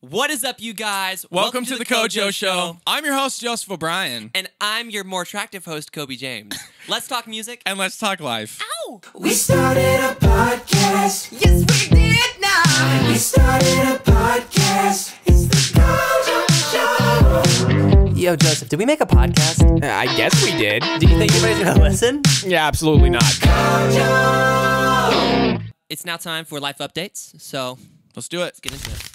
What is up, you guys? Welcome, to, the COJO Show. I'm your host, Joseph O'Brien. And I'm your more attractive host, Coby James. Let's talk music. And let's talk life. Ow! We started a podcast. Yes, we did now. We started a podcast. It's the COJO Show. Yo, Joseph, did we make a podcast? Uh, I guess we did. Do you think anybody's gonna listen? Yeah, absolutely not. COJO! It's now time for life updates. So Let's do it. Let's get into it.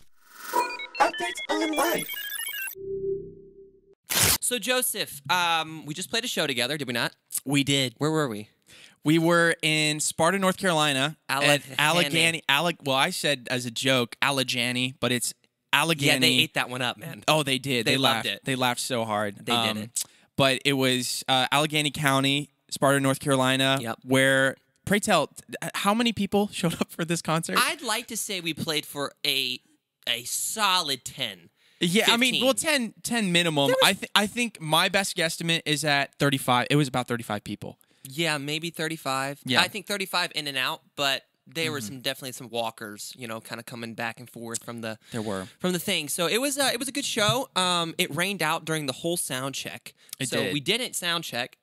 Updates on life. So Joseph, um, we just played a show together, did we not? We did. Where were we? We were in Sparta, North Carolina. Alle- at Allegheny. Alle- well, I said as a joke, Allegheny, but it's Allegheny. Yeah, they ate that one up, man. Oh, they did. They They, loved laughed. it. They laughed so hard. Um, They did it. But it was uh, Alleghany County, Sparta, North Carolina, Yep. where, pray tell, how many people showed up for this concert? I'd like to say we played for a a solid ten. yeah, I mean, well, 10, 10 minimum. I, th- I think my best guesstimate is at 35. It was about 35 people. Yeah, maybe thirty-five. Yeah. I think thirty-five in and out, but there were some definitely some walkers, you know, kind of coming back and forth from the There were. from the thing. So it was uh, it was a good show. Um, it rained out during the whole sound check. It so did. we didn't sound check,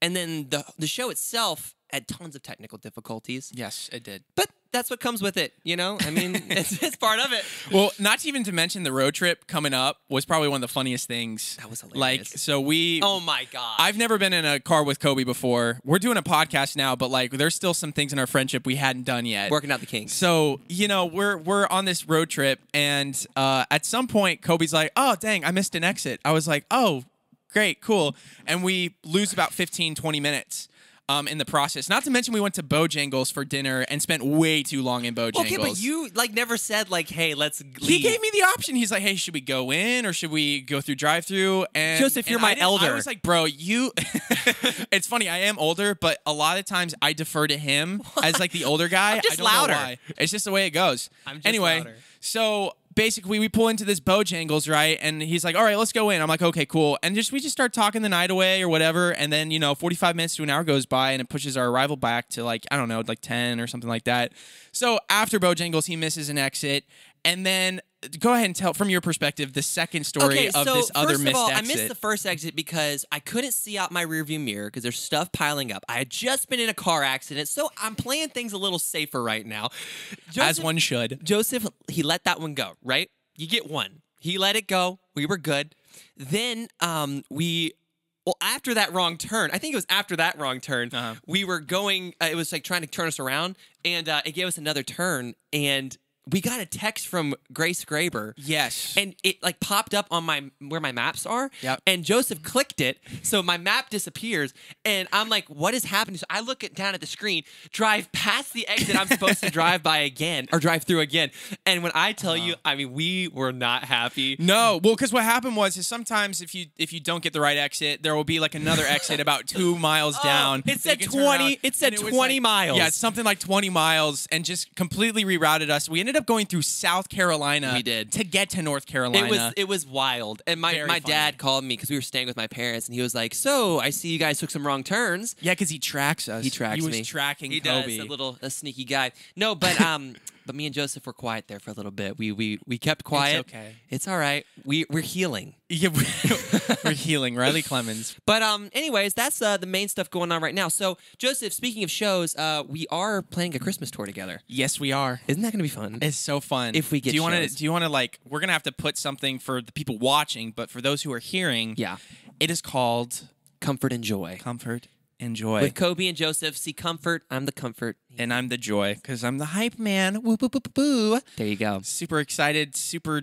and then the the show itself had tons of technical difficulties. Yes, it did. But that's what comes with it, you know. I mean, it's, it's part of it. Well, not even to mention the road trip coming up was probably one of the funniest things. That was hilarious. Like, so we. Oh my god! I've never been in a car with Coby before. We're doing a podcast now, but like, there's still some things in our friendship we hadn't done yet. working out the kinks. So you know, we're we're on this road trip, and uh, at some point, Coby's like, "Oh, dang, I missed an exit." I was like, "Oh, great, cool," and we lose about 15, 20 minutes. Um, in the process, not to mention we went to Bojangles for dinner and spent way too long in Bojangles. okay, but you like never said like, "Hey, let's." He gave me the option. He's like, "Hey, should we go in or should we go through drive-through?" And Joseph, you're and my I didn't- I elder. was like, "Bro, you." it's funny. I am older, but a lot of times I defer to him as like the older guy. just I don't know louder. why. It's just the way it goes. I'm just anyway. louder. So basically, we pull into this Bojangles, right? And he's like, "All right, let's go in." I'm like, "Okay, cool." And just we just start talking the night away or whatever. And then you know, 45 minutes to an hour goes by, and it pushes our arrival back to like I don't know, like 10 or something like that. So after Bojangles, he misses an exit, and then go ahead and tell from your perspective the second story okay, of so this other first missed all, exit. I missed the first exit because I couldn't see out my rearview mirror because there's stuff piling up. I had just been in a car accident, so I'm playing things a little safer right now. as one should. Joseph, he let that one go, right? You get one. He let it go. We were good. Then um, we, well, after that wrong turn, I think it was after that wrong turn, Uh-huh. we were going, uh, it was like trying to turn us around, and uh, it gave us another turn, and we got a text from Grace Graber. Yes. And it like popped up on my where my maps are. Yep. And Joseph clicked it, so my map disappears, and I'm like, "What is happening?" So I look it down at the screen, drive past the exit I'm supposed to drive by again or drive through again, and when I tell you, uh-huh. I mean, we were not happy. No, well, because what happened was is sometimes if you if you don't get the right exit, there will be like another exit about two miles oh, down. Oh, it said you can turn 20 around. it said 20 like- miles. Yeah, something like twenty miles, and just completely rerouted us. We ended up going through South Carolina. We did. to get to North Carolina. It was it was wild, and my Very my funny. dad called me because we were staying with my parents, and he was like, "So I see you guys took some wrong turns." yeah, because he tracks us. He tracks He was tracking He Coby. does a little a sneaky guy. No, but um, but me and Joseph were quiet there for a little bit. We we we kept quiet. It's okay. It's all right. We we're healing. Yeah, we're, we're healing. Riley Clemens. But um, anyways, that's uh, the main stuff going on right now. So Joseph, speaking of shows, uh, we are planning a Christmas tour together. Yes, we are. Isn't that gonna be fun? It's so fun. If we get do you want to? Do you want to like? We're gonna have to put something for the people watching, but for those who are hearing, yeah, it is called comfort and joy. comfort and joy. With Coby and Joseph, see comfort. I'm the comfort. and I'm the joy because I'm the hype man. Woo, boo, boo, boo, boo. There you go. Super excited. Super.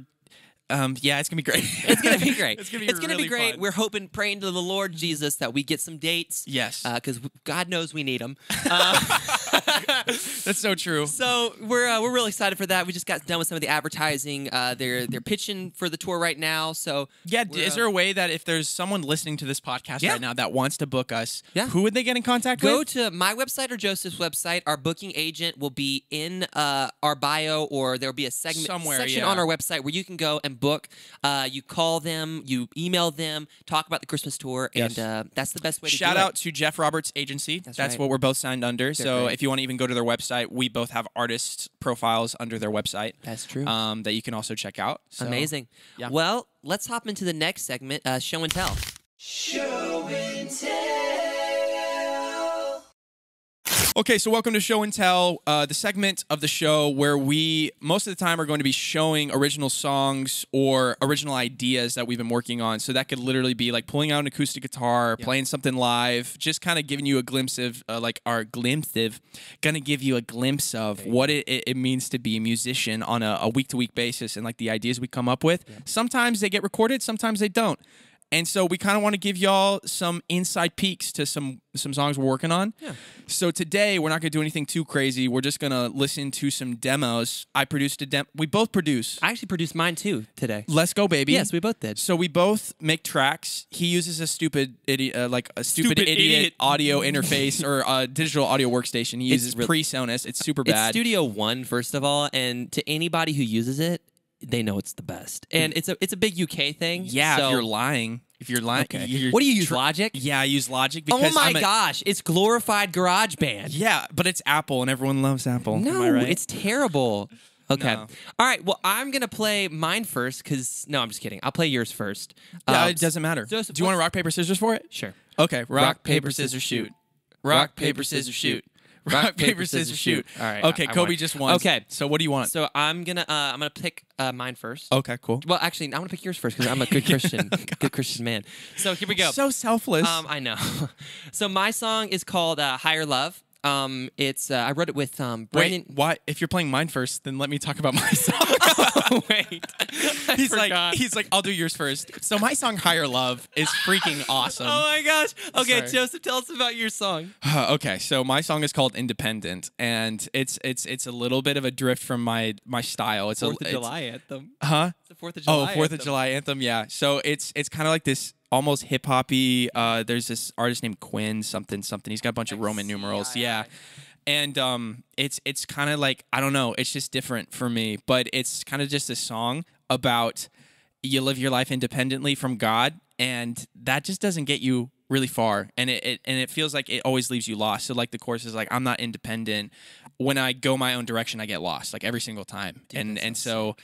Um. Yeah, it's gonna be great. It's gonna be great. it's gonna be. really be great. fun. We're hoping, praying to the Lord Jesus that we get some dates. Yes. Because God knows we need them. That's so true. So we're uh, we're really excited for that. We just got done with some of the advertising. Uh, they're they're pitching for the tour right now. So Yeah. Is uh, there a way that if there's someone listening to this podcast Yeah. right now that wants to book us, Yeah. who would they get in contact Go with? Go to my website or Joseph's website. Our booking agent will be in uh, our bio, or there'll be a segment Somewhere, section yeah. on our website where you can go and book. Uh, you call them, you email them, talk about the Christmas tour, Yes. and uh, that's the best way to Shout do out it. to Jeff Roberts Agency. That's, right. what we're both signed under. so great. if you want to even go to their website, we both have artist profiles under their website. That's true. Um, that you can also check out. So- Amazing. yeah. Well, let's hop into the next segment, uh, show and tell. Okay, so welcome to Show and Tell, uh, the segment of the show where we most of the time are going to be showing original songs or original ideas that we've been working on. So that could literally be like pulling out an acoustic guitar, playing something live, just kind of giving you a glimpse of, uh, like our glimpse of, gonna give you a glimpse of what it, it, it means to be a musician on a week to week basis and like the ideas we come up with. Sometimes they get recorded, sometimes they don't. And so we kind of want to give y'all some inside peeks to some some songs we're working on. Yeah. So today we're not going to do anything too crazy. We're just going to listen to some demos. I produced a dem. We both produce. I actually produced mine too today. Let's go, baby. Yes, we both did. So we both make tracks. He uses a stupid idiot, uh, like a stupid, Stupid idiot, idiot. audio interface or a digital audio workstation. He It's uses real- PreSonus. It's super It's bad. Studio One, first of all, and to anybody who uses it, they know it's the best. And it's a it's a big UK thing. yeah, so- if you're lying, if you're lying, Okay. you're What do you use? tr- Logic? Yeah, I use Logic Oh my I'm a- gosh, it's glorified Garage Band. Yeah, but it's Apple and everyone loves Apple. Am No, I right? it's terrible. Okay. No. All right. Well, I'm gonna play mine first because no, I'm just kidding. I'll play yours first. Yeah, Um, it doesn't matter. Joseph, Do you want to rock paper scissors for it? Sure. Okay, rock, Rock, paper, paper, scissors, shoot. Rock, paper, scissors, shoot. Rock paper scissors shoot. All right. Okay, I- I Coby won. just won. Okay. So what do you want? So I'm gonna uh, I'm gonna pick uh, mine first. okay, cool. Well, actually, I'm gonna pick yours first because I'm a good Christian, good Christian man. So here we go. So selfless. Um, I know. so my song is called uh, "Higher Love." Um, it's uh, I wrote it with um, Brandon. Wait, why? If you're playing mine first, then let me talk about my song. Wait, I he's like, he's like, I'll do yours first. So my song "Higher Love" is freaking awesome. Oh my gosh. Okay, Sorry. Joseph, tell us about your song. okay, so my song is called "Independent," and it's it's it's a little bit of a drift from my my style. It's Fourth a of July anthem. huh? The Fourth of Oh, July. Fourth of anthem. July anthem. Yeah. So it's it's kind of like this almost hip hoppy. Uh, there's this artist named Quinn something something. He's got a bunch of Roman numerals. Yeah. And um, it's it's kind of like I don't know. It's just different for me, but it's kind of just a song about you live your life independently from God, and that just doesn't get you really far, and it, it and it feels like it always leaves you lost. So like the chorus is like I'm not independent. When I go my own direction, I get lost like every single time, and and so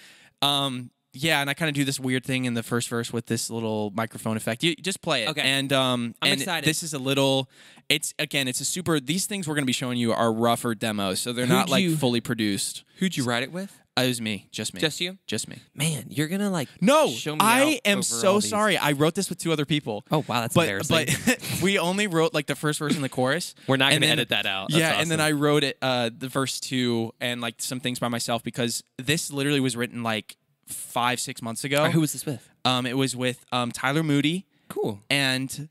um yeah and i kind of do this weird thing in the first verse with this little microphone effect you just play it Okay. and um I'm and excited. this is a little it's again it's a super these things we're going to be showing you are rougher demos so they're not Who'd like you- fully produced Who'd you write it with? uh, it was me just me Just you? just me Man, you're gonna like no Show me i am so sorry i wrote this with two other people Oh wow, that's but embarrassing. but we only wrote like the first verse and the chorus. We're not gonna then- edit that out. That's yeah, and then I wrote it uh the verse two and like some things by myself because this literally was written like five six months ago. Who was this with? Um, it was with um Tyler Moody Cool. and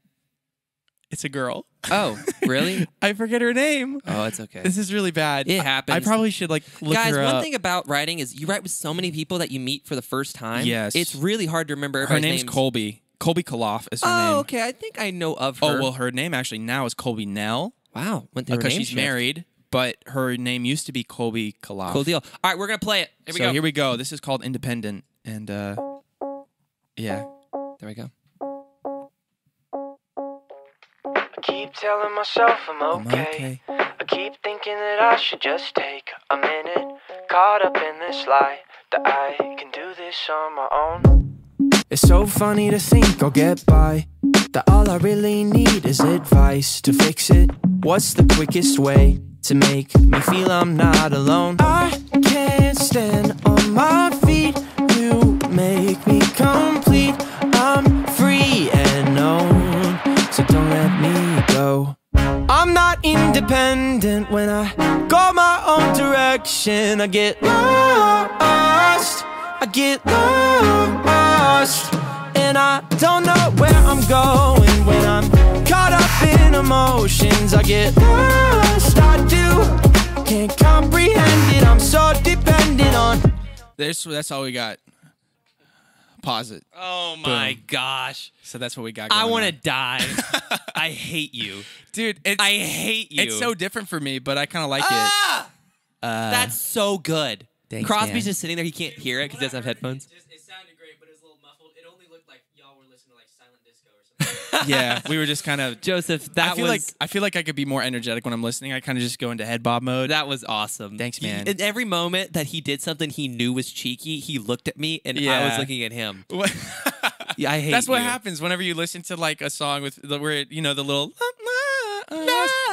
it's a girl. Oh, really? I forget her name. oh, it's okay. This is really bad. It I- I, probably should like look Guys, her one up. thing about writing is you write with so many people that you meet for the first time. Yes. It's really hard to remember her everybody's name's names. Colby. Colby Koloff is her name. Oh, name. okay. I think I know of her. Oh well, her name actually now is Colby Nell wow. Went through her because name she's shift. married, but her name used to be Colby Koloff. Cool deal. All right, we're gonna play it. Here we so go. here we go. This is called Independent, and uh, yeah. there we go. I keep telling myself I'm I'm okay. I keep thinking that I should just take a minute. Caught up in this lie that I can do this on my own. It's so funny to think I'll get by. That all I really need is advice to fix it. What's the quickest way to make me feel I'm not alone? I can't stand on my feet. You make me complete. I'm free and known, so don't let me go. I'm not independent when I go my own direction. I get lost. I get lost. And I don't know where I'm going when I'm caught up in emotions. I get lost. I do. Can't comprehend it. I'm so dependent on. There's that's all we got. Pause it. Oh my Boom. gosh. So that's what we got. I want to die. I hate you. dude. It's, I hate you. It's so different for me, but I kind of like Ah! it. Uh, That's so good. Thanks, Crosby's man. just sitting there. He can't hear it because he doesn't have headphones. it sounded great, yeah, we were just kind of. Joseph, that I feel was like I feel like I could be more energetic when I'm listening. I kind of just go into head bob mode. that was awesome. Thanks, He- man. in every moment that he did something he knew was cheeky, he looked at me and yeah. I was looking at him. Yeah, I hate That's what you. happens whenever you listen to like a song with the where it- you know the little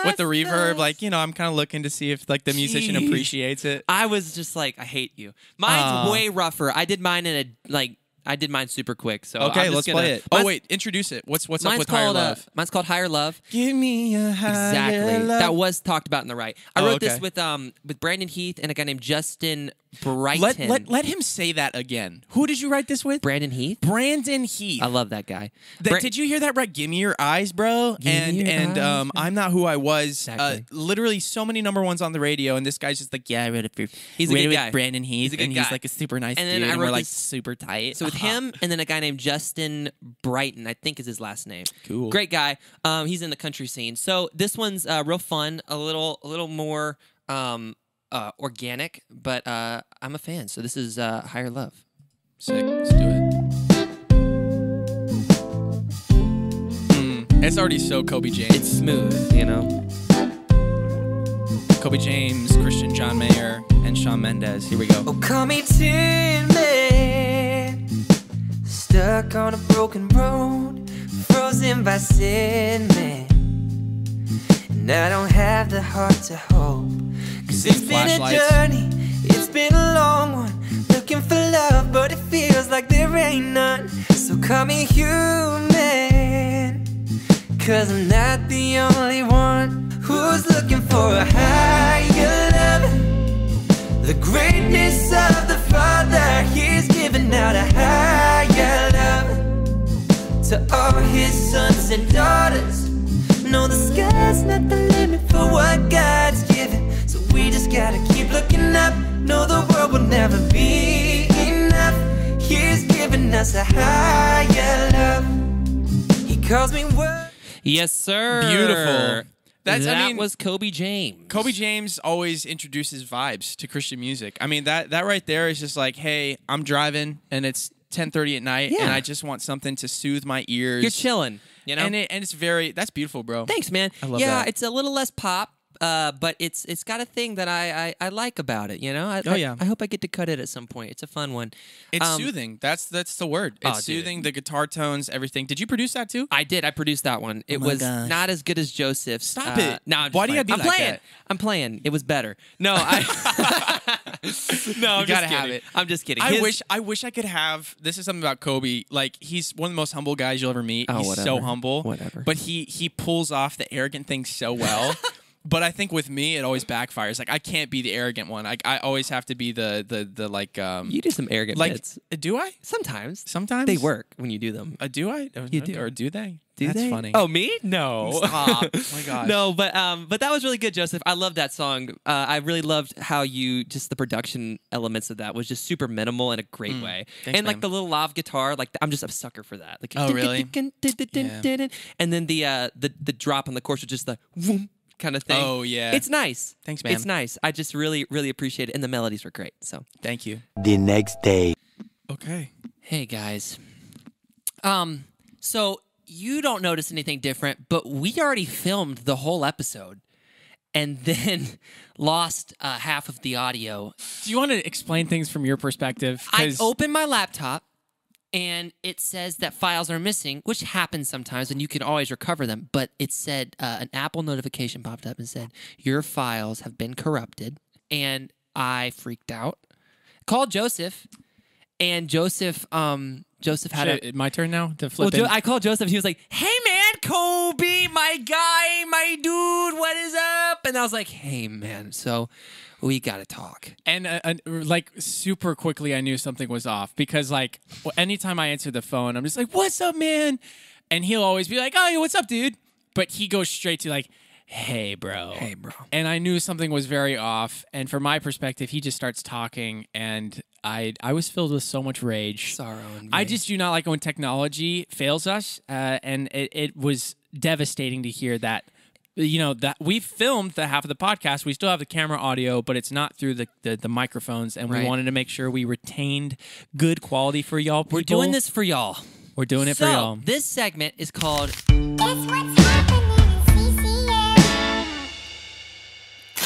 with the reverb. Like you know, I'm kind of looking to see if like the musician appreciates it. I was just like, I hate you. Mine's Aw. way rougher. I did mine in a like. I did mine super quick. So Okay, let's gonna- play it. Oh wait, introduce it. What's what's up with higher called uh, love? mine's called Higher Love. Give me a higher Exactly. love. That was talked about in the right. I Oh, wrote okay. this with um with Brandon Heath and a guy named Justin Brighton. let, let let him say that again. Who did you write this with? Brandon Heath. Brandon Heath. I love that guy. That- Bra- did you hear that right? Give me your eyes, bro. Give and and eyes, um, I'm not who I was. Uh, literally, so many number ones on the radio, and this guy's just like, yeah, I wrote it for. He's a wrote good with guy. Brandon Heath, He's and guy. he's like a super nice And then dude, I and we're wrote like super tight. So with him and then a guy named Justin Brighton, I think is his last name. Cool. Great guy. Um, he's in the country scene. So this one's uh, real fun, a little a little more um, uh, organic, but uh, I'm a fan. So this is uh, Higher Love. Sick. Let's do it. Mm, it's already so Coby James. It's smooth, you know. Coby James, Christian John Mayer, and Shawn Mendes. Here we go. Oh, call me timid, stuck on a broken road, frozen by sentiment. And I don't have the heart to hope. It's been a journey, it's been a long one. Looking for love, but it feels like there ain't none. So call me human. Cause I'm not the only one who's looking for a higher love. The greatness of the Father, He's giving out a higher love to all His sons and daughters. No, the sky's not the limit for what God's gotta keep looking up. No, the world will never be enough. He's giving us a higher love. He calls me word. Yes, sir. Beautiful. That's- I that mean- was Coby James. Coby James always introduces vibes to Christian music. I mean that that right there is just like, hey, I'm driving and it's 10:30 at night, Yeah. and I just want something to soothe my ears. You're chilling, you know. and it, and it's very that's beautiful, bro. Thanks, man. I love yeah, that. it's a little less pop, uh, but it's it's got a thing that I I, I like about it. You know. I, Oh, yeah. I, hope I get to cut it at some point. It's a fun one. It's Um, soothing. That's that's the word. It's Oh, dude. soothing. The guitar tones, everything. Did you produce that too? I did. I produced that one. It Oh was gosh. not as good as Joseph's. Stop Uh, it. No, I'm just Why do you playing. gotta be I'm like playing. that? I'm playing. It was better. No, I. no, I'm You gotta kidding. have it. I'm just kidding. I His- wish I wish I could have this is something about Coby. Like he's one of the most humble guys you'll ever meet. Oh, he's so humble. Whatever. But he he pulls off the arrogant thing so well. but I think with me it always backfires. Like I can't be the arrogant one. Like I always have to be the the the like um You do some arrogant like bits. do I? Sometimes. Sometimes They work when you do them. Uh, do I? Uh, You do. Or do they? Do That's they? funny. Oh, me? No. Stop. Oh my gosh. No, but um, but that was really good, Joseph. I love that song. Uh, I really loved how you just the production elements of that was just super minimal in a great way, Mm. Thanks, and like man. the little lav guitar, like I'm just a sucker for that. Like Oh, really? And then the uh the the drop on the chorus was just the whoom kind of thing. Oh, yeah. it's nice. Thanks, man. It's nice. I just really really appreciate it, and the melodies were great. So Thank you. The next day. Okay. Hey guys. Um so you don't notice anything different, but we already filmed the whole episode and then lost uh, half of the audio. Do you want to explain things from your perspective? I 'Cause- opened my laptop and it says that files are missing, which happens sometimes and you can always recover them, but it said uh, an Apple notification popped up and said your files have been corrupted and I freaked out. Called Joseph and Joseph um Joseph had a my turn now to Well, flip Jo- I called Joseph. He was like, "Hey, man, Coby, my guy, my dude, what is up?" And I was like, "Hey, man, so we gotta talk." and uh, uh, like super quickly i knew something was off because like anytime i answer the phone i'm just like what's up man and he'll always be like oh yeah, what's up dude but he goes straight to like hey bro Hey, bro. and i knew something was very off and from my perspective he just starts talking and i i was filled with so much rage Sorrow and I just do not like when technology fails us, uh, and it, it was devastating to hear that. You know that we filmed the half of the podcast. We still have the camera audio, but it's not through the the, the microphones, and we wanted to make sure we retained good quality for y'all. We're doing this for y'all. We're doing it so, for y'all. This segment is called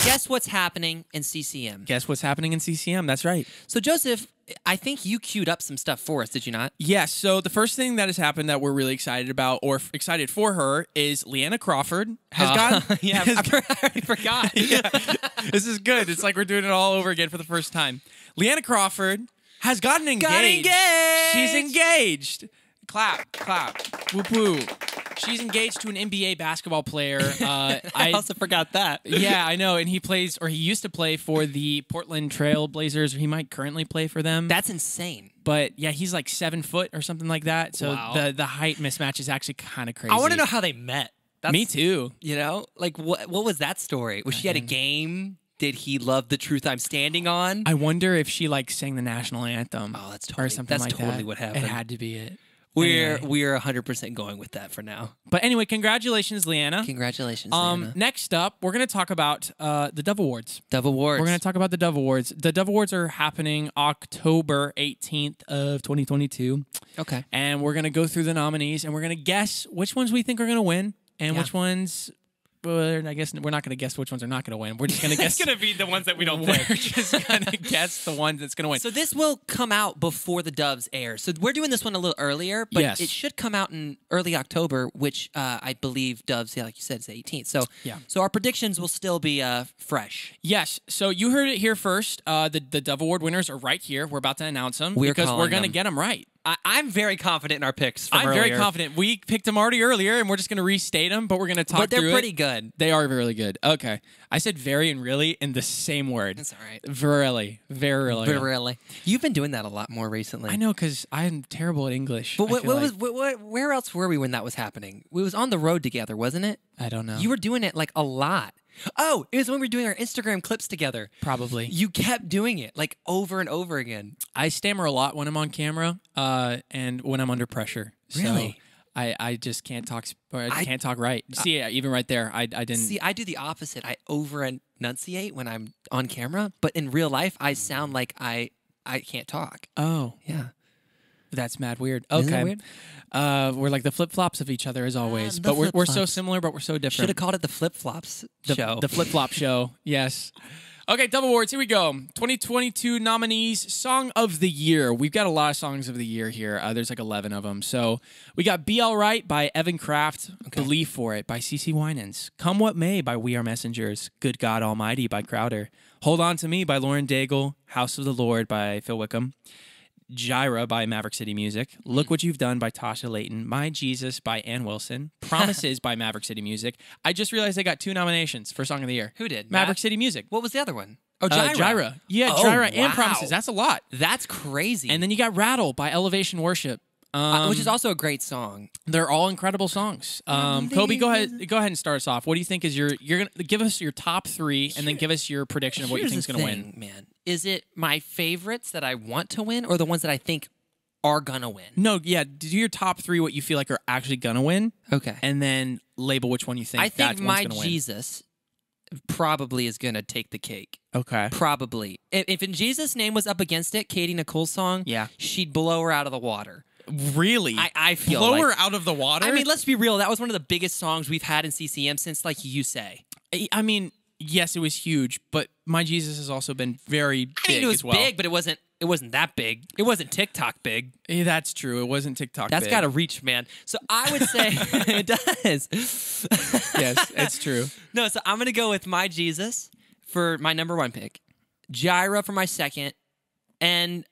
Guess What's Happening in CCM. Guess what's happening in CCM? That's right. So, Joseph, I think you queued up some stuff for us, did you not? Yes. So the first thing that has happened that we're really excited about, or f- excited for her, is Leanna Crawford has Uh, gotten. yeah, has I already forgot. this is good. It's like we're doing it all over again for the first time. Leanna Crawford has gotten engaged. Got engaged. She's engaged. Clap, clap, whoop whoop. She's engaged to an NBA basketball player. Uh, I I also forgot that. yeah, I know, and he plays or he used to play for the Portland Trail Blazers. Or he might currently play for them. That's insane. but yeah, he's like seven foot or something like that. So Wow. the the height mismatch is actually kind of crazy. I want to know how they met. That's, Me too. You know, like what what was that story? Was she at a game? Did he love the truth I'm standing on? I wonder if she like sang the national anthem. Oh, that's or totally- something that's like totally that. what happened. It had to be it. We're Anyway. we're 100% going with that for now. But anyway, congratulations, Leanna. Congratulations, Um, Nana. next up, we're gonna talk about uh, the Dove Awards. Dove Awards. We're gonna talk about the Dove Awards. The Dove Awards are happening October 18th of 2022, okay. and we're gonna go through the nominees and we're gonna guess which ones we think are gonna win and Yeah. which ones. Well, I guess we're not gonna guess which ones are not gonna win. We're just gonna guess. It's going to be the ones that we don't win. we're just gonna guess the one that's gonna win. So this will come out before the Doves air. So we're doing this one a little earlier, but Yes. it should come out in early October, which uh, I believe Doves, yeah, like you said, is the 18th. So Yeah. So our predictions will still be uh, fresh. Yes. So you heard it here first. Uh, the the Dove Award winners are right here. We're about to announce them We're because we're calling gonna them. get them right. I, I'm very confident in our picks. I'm very confident. We picked them already earlier, and we're just gonna restate them, but we're gonna talk but they're pretty it. good. They are really good. Okay. I said very and really in the same word. That's all right. Really, very really. But really, you've been doing that a lot more recently. I know because I'm terrible at English. But what, what like. was what, what, where else were we when that was happening? We was on the road together, wasn't it? I don't know. You were doing it like a lot. Oh, it was when we were doing our Instagram clips together. probably. You kept doing it like over and over again. I stammer a lot when I'm on camera, uh, and when I'm under pressure. Really? So I, I just can't talk. I, I- can't talk right. See, yeah, even right there, I, I didn't. See, I do the opposite. I over enunciate when I'm on camera, but in real life, I sound like I I can't talk. oh, Yeah. That's mad weird. Okay. weird? Uh, we're like the flip flops of each other as always, the but we're, we're so similar, but we're so different. Should have called it the flip flops show. the flip flop show. Yes. Okay, Dove Awards. Here we go. 2022 nominees, Song of the Year. We've got a lot of songs of the year here. Uh, there's like 11 of them. So we got "Be All Right" by Evan Craft, "Believe for It" by CeCe Winans, "Come What May" by We Are Messengers, "Good God Almighty" by Crowder, "Hold On to Me" by Lauren Daigle, "House of the Lord" by Phil Wickham. Jireh by Maverick City Music, Look What You've Done by Tasha Layton, My Jesus by Anne Wilson, Promises by Maverick City Music. I just realized they got two nominations for Song of the Year. Who did? Maverick Matt? City Music. What was the other one? Oh, Uh, Jireh. Jireh. Yeah, Oh, Jireh and wow. Promises. That's a lot. That's crazy. And then you got Rattle by Elevation Worship. Um, which is also a great song. they're all incredible songs. Um, Coby, go ahead. Go ahead and start us off. What do you think is your? You're gonna give us your top three, and then give us your prediction of what you think is gonna thing, win. Man, is it my favorites that I want to win, or the ones that I think are gonna win? No, yeah. Do your top three what you feel like are actually gonna win, Okay. and then label which one you think. I think my. Jesus probably is gonna take the cake. Okay. Probably. If, if in Jesus' name was up against it, Katie Nicole's song, Yeah. she'd blow her out of the water. Really? I, I feel blow like. her out of the water. I mean, let's be real. That was one of the biggest songs we've had in CCM since, like you say. I- I mean, yes, it was huge, but my Jesus has also been very I big mean, it was as well. big, but it wasn't. It wasn't that big. It wasn't TikTok big. Eh, that's true. It wasn't TikTok. That's big. got to reach, man. So I would say it does. yes, it's true. No, so I'm gonna go with my Jesus for my number one pick, Jireh for my second, and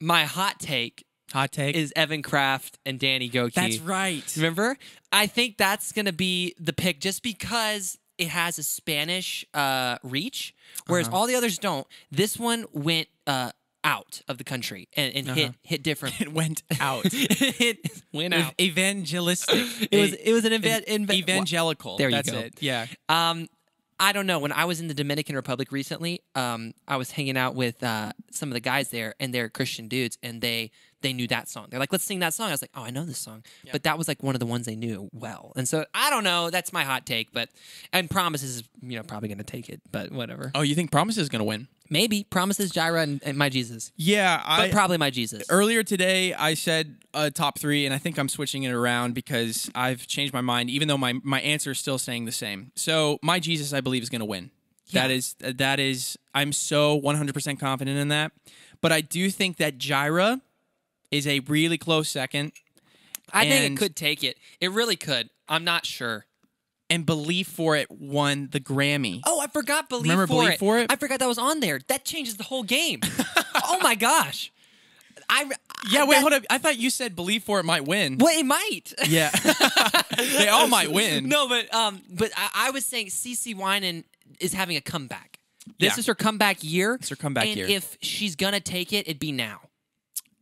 my hot take Hot take. is Evan Craft and Danny Gokey. that's right. Remember? I think that's gonna be the pick just because it has a Spanish uh, reach, whereas Uh-huh. all the others don't. This one went uh, out of the country and, and hit hit different. It went out. it went out. Evangelistic. It was it was an ev- evangelical. There you That's go. it. Yeah. Um, I don't know. When I was in the Dominican Republic recently, um, I was hanging out with uh, some of the guys there, and they're Christian dudes, and they they knew that song. They're like, let's sing that song. I was like, oh, I know this song, but that was like one of the ones they knew well. And so I don't know. That's my hot take, but and Promises is you know probably gonna take it, but whatever. Oh, you think Promises is going to win? Maybe Promises, Jireh, and, and My Jesus, Yeah, but probably My Jesus. earlier today I said uh, top three, and I think I'm switching it around because I've changed my mind. Even though my my answer is still staying the same. So my Jesus, I believe, is going to win. That Yeah. is that is I'm so 100 percent confident in that. But I do think that Jireh is a really close second, I think it could take it. It really could. I'm not sure. and Believe for It won the Grammy. Oh, I forgot Believe Remember for Believe it. for It? I forgot that was on there. That changes the whole game. oh my gosh. I yeah, I- wait, that- hold up. I thought you said Believe for It might win. Well, it might. Yeah, they all might win. No, but um, but I, I was saying CeCe Winan is having a comeback. This Yeah. is her comeback year. It's her comeback and year. if she's gonna take it, it'd be now.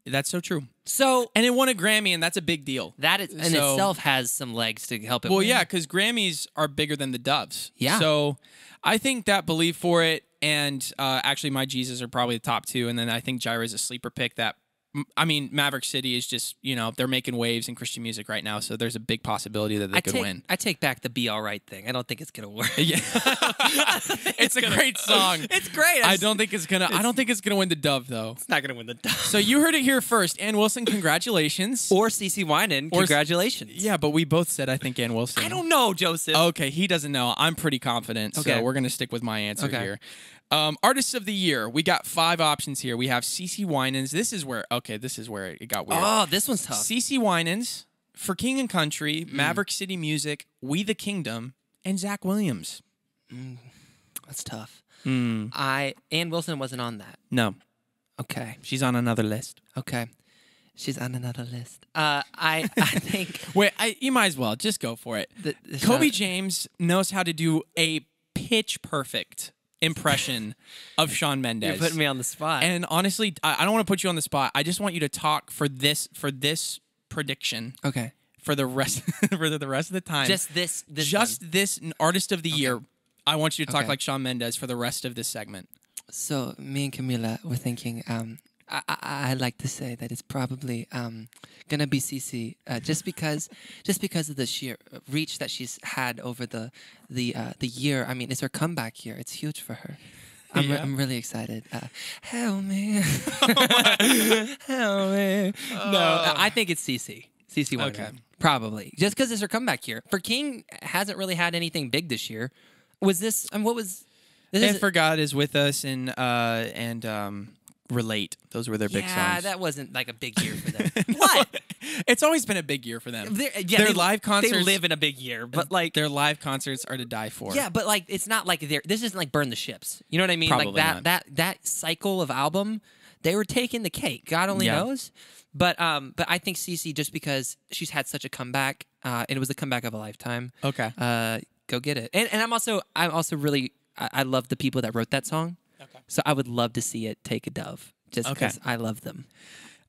That's so true. So And it won a Grammy, and that's a big deal. that is, in So- itself has some legs to help it. Well, win. yeah, because Grammys are bigger than the Doves. Yeah. So I think that Believe for It and uh, actually My Jesus are probably the top two. And then I think Jireh is a sleeper pick that. I mean, Maverick City is just, you know, they're making waves in Christian music right now. So there's a big possibility that they I could take win. I take back the be all right thing. I don't think it's gonna work. Yeah. it's a great song. It's great. I don't think it's gonna. I don't think it's gonna win the Dove though. It's not gonna win the dub. So you heard it here first. Anne Wilson, congratulations. Or CeCe Winan, congratulations. yeah, but we both said I think Anne Wilson. I don't know, Joseph. Okay, he doesn't know. I'm pretty confident. Okay. So we're gonna stick with my answer Okay. here. Um, artists of the year. We got five options here. We have CeCe Winans. This is where okay, this is where it got weird. Oh, this one's tough. CeCe Winans, For King and Country, Mm. Maverick City Music, We the Kingdom, and Zach Williams. That's tough. Hmm. I Anne Wilson wasn't on that. No, Okay. she's on another list. Okay. She's on another list. Uh, I I think Wait, I, you might as well just go for it. the, the Coby James knows how to do a pitch perfect impression of Shawn Mendes. You're putting me on the spot. And honestly, I, I don't want to put you on the spot. I just want you to talk for this for this prediction okay. for the rest for the rest of the time. Just this. this just one. this n- artist of the year. I want you to talk Okay. like Shawn Mendes for the rest of this segment. So me and Camila were thinking. Um, I, I I like to say that it's probably um gonna be Cece, uh, just because just because of the sheer reach that she's had over the the uh, the year. I mean, it's her comeback year. It's huge for her. I'm, re- I'm really excited. Uh, help me, help me. No, I think it's Cece. Cece won. Okay. probably just because it's her comeback year. For King hasn't really had anything big this year. Was this? And what was? This And is- for God is with us and uh and um relate. Those were their big yeah, songs. that wasn't like a big year for them. what? it's always been a big year for them. They're- yeah, their they- live concerts They live in a big year, but like, their live concerts are to die for. yeah, but like, it's not like they're. This isn't like burn the ships. You know what I mean? Probably like that not. that that cycle of album, they were taking the cake. God only Yeah. knows. But um, but I think Cece just because she's had such a comeback, uh, and it was the comeback of a lifetime. Okay. Uh, go get it. And and I'm also I'm also really I, I love the people that wrote that song. Okay. So I would love to see it take a dove, just Okay. because I love them.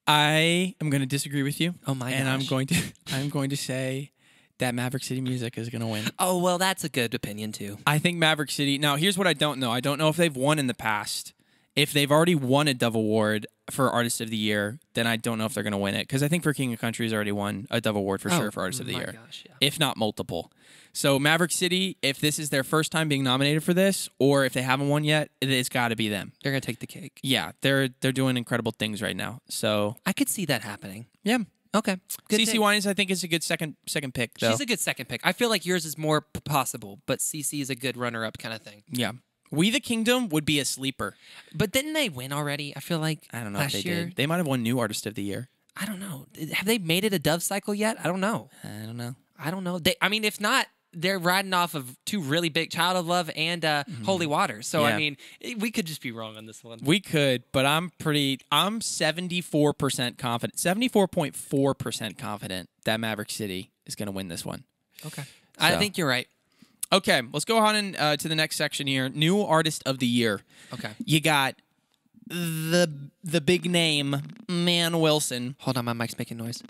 I am going to disagree with you. Oh my And I'm going to I'm going to say that Maverick City Music is going to win. Oh well, that's a good opinion too. I think Maverick City. Now, here's what I don't know. I don't know if they've won in the past. If they've already won a Dove Award for Artist of the Year, then I don't know if they're going to win it because I think for King of Country has already won a Dove Award for Oh, sure for Artist of the my Year, gosh, yeah. if not multiple. So Maverick City, if this is their first time being nominated for this, or if they haven't won yet, it- it's got to be them. They're gonna take the cake. Yeah, they're they're doing incredible things right now. So I could see that happening. yeah, Okay. Good CeCe. Winans I think is a good second second pick. Though. She's a good second pick. I feel like yours is more possible, but CeCe is a good runner-up kind of thing. yeah. We the Kingdom would be a sleeper. But didn't they win already? I feel like I don't know last if they year. did. They might have won New Artist of the Year. I don't know. Have they made it a Dove cycle yet? I don't know. I don't know. I don't know. They. I mean, if not, they're riding off of two really big Child of Love and uh, Holy Water. So I Mm-hmm. Mean, we could just be wrong on this one. We could, but I'm pretty. I'm 74 percent confident. 74.4 percent confident that Maverick City is going to win this one. Okay. I think you're right. Okay, let's go on and, uh, to the next section here. New artist of the year. Okay. You got the the big name Man Wilson. Hold on, my mic's making noise.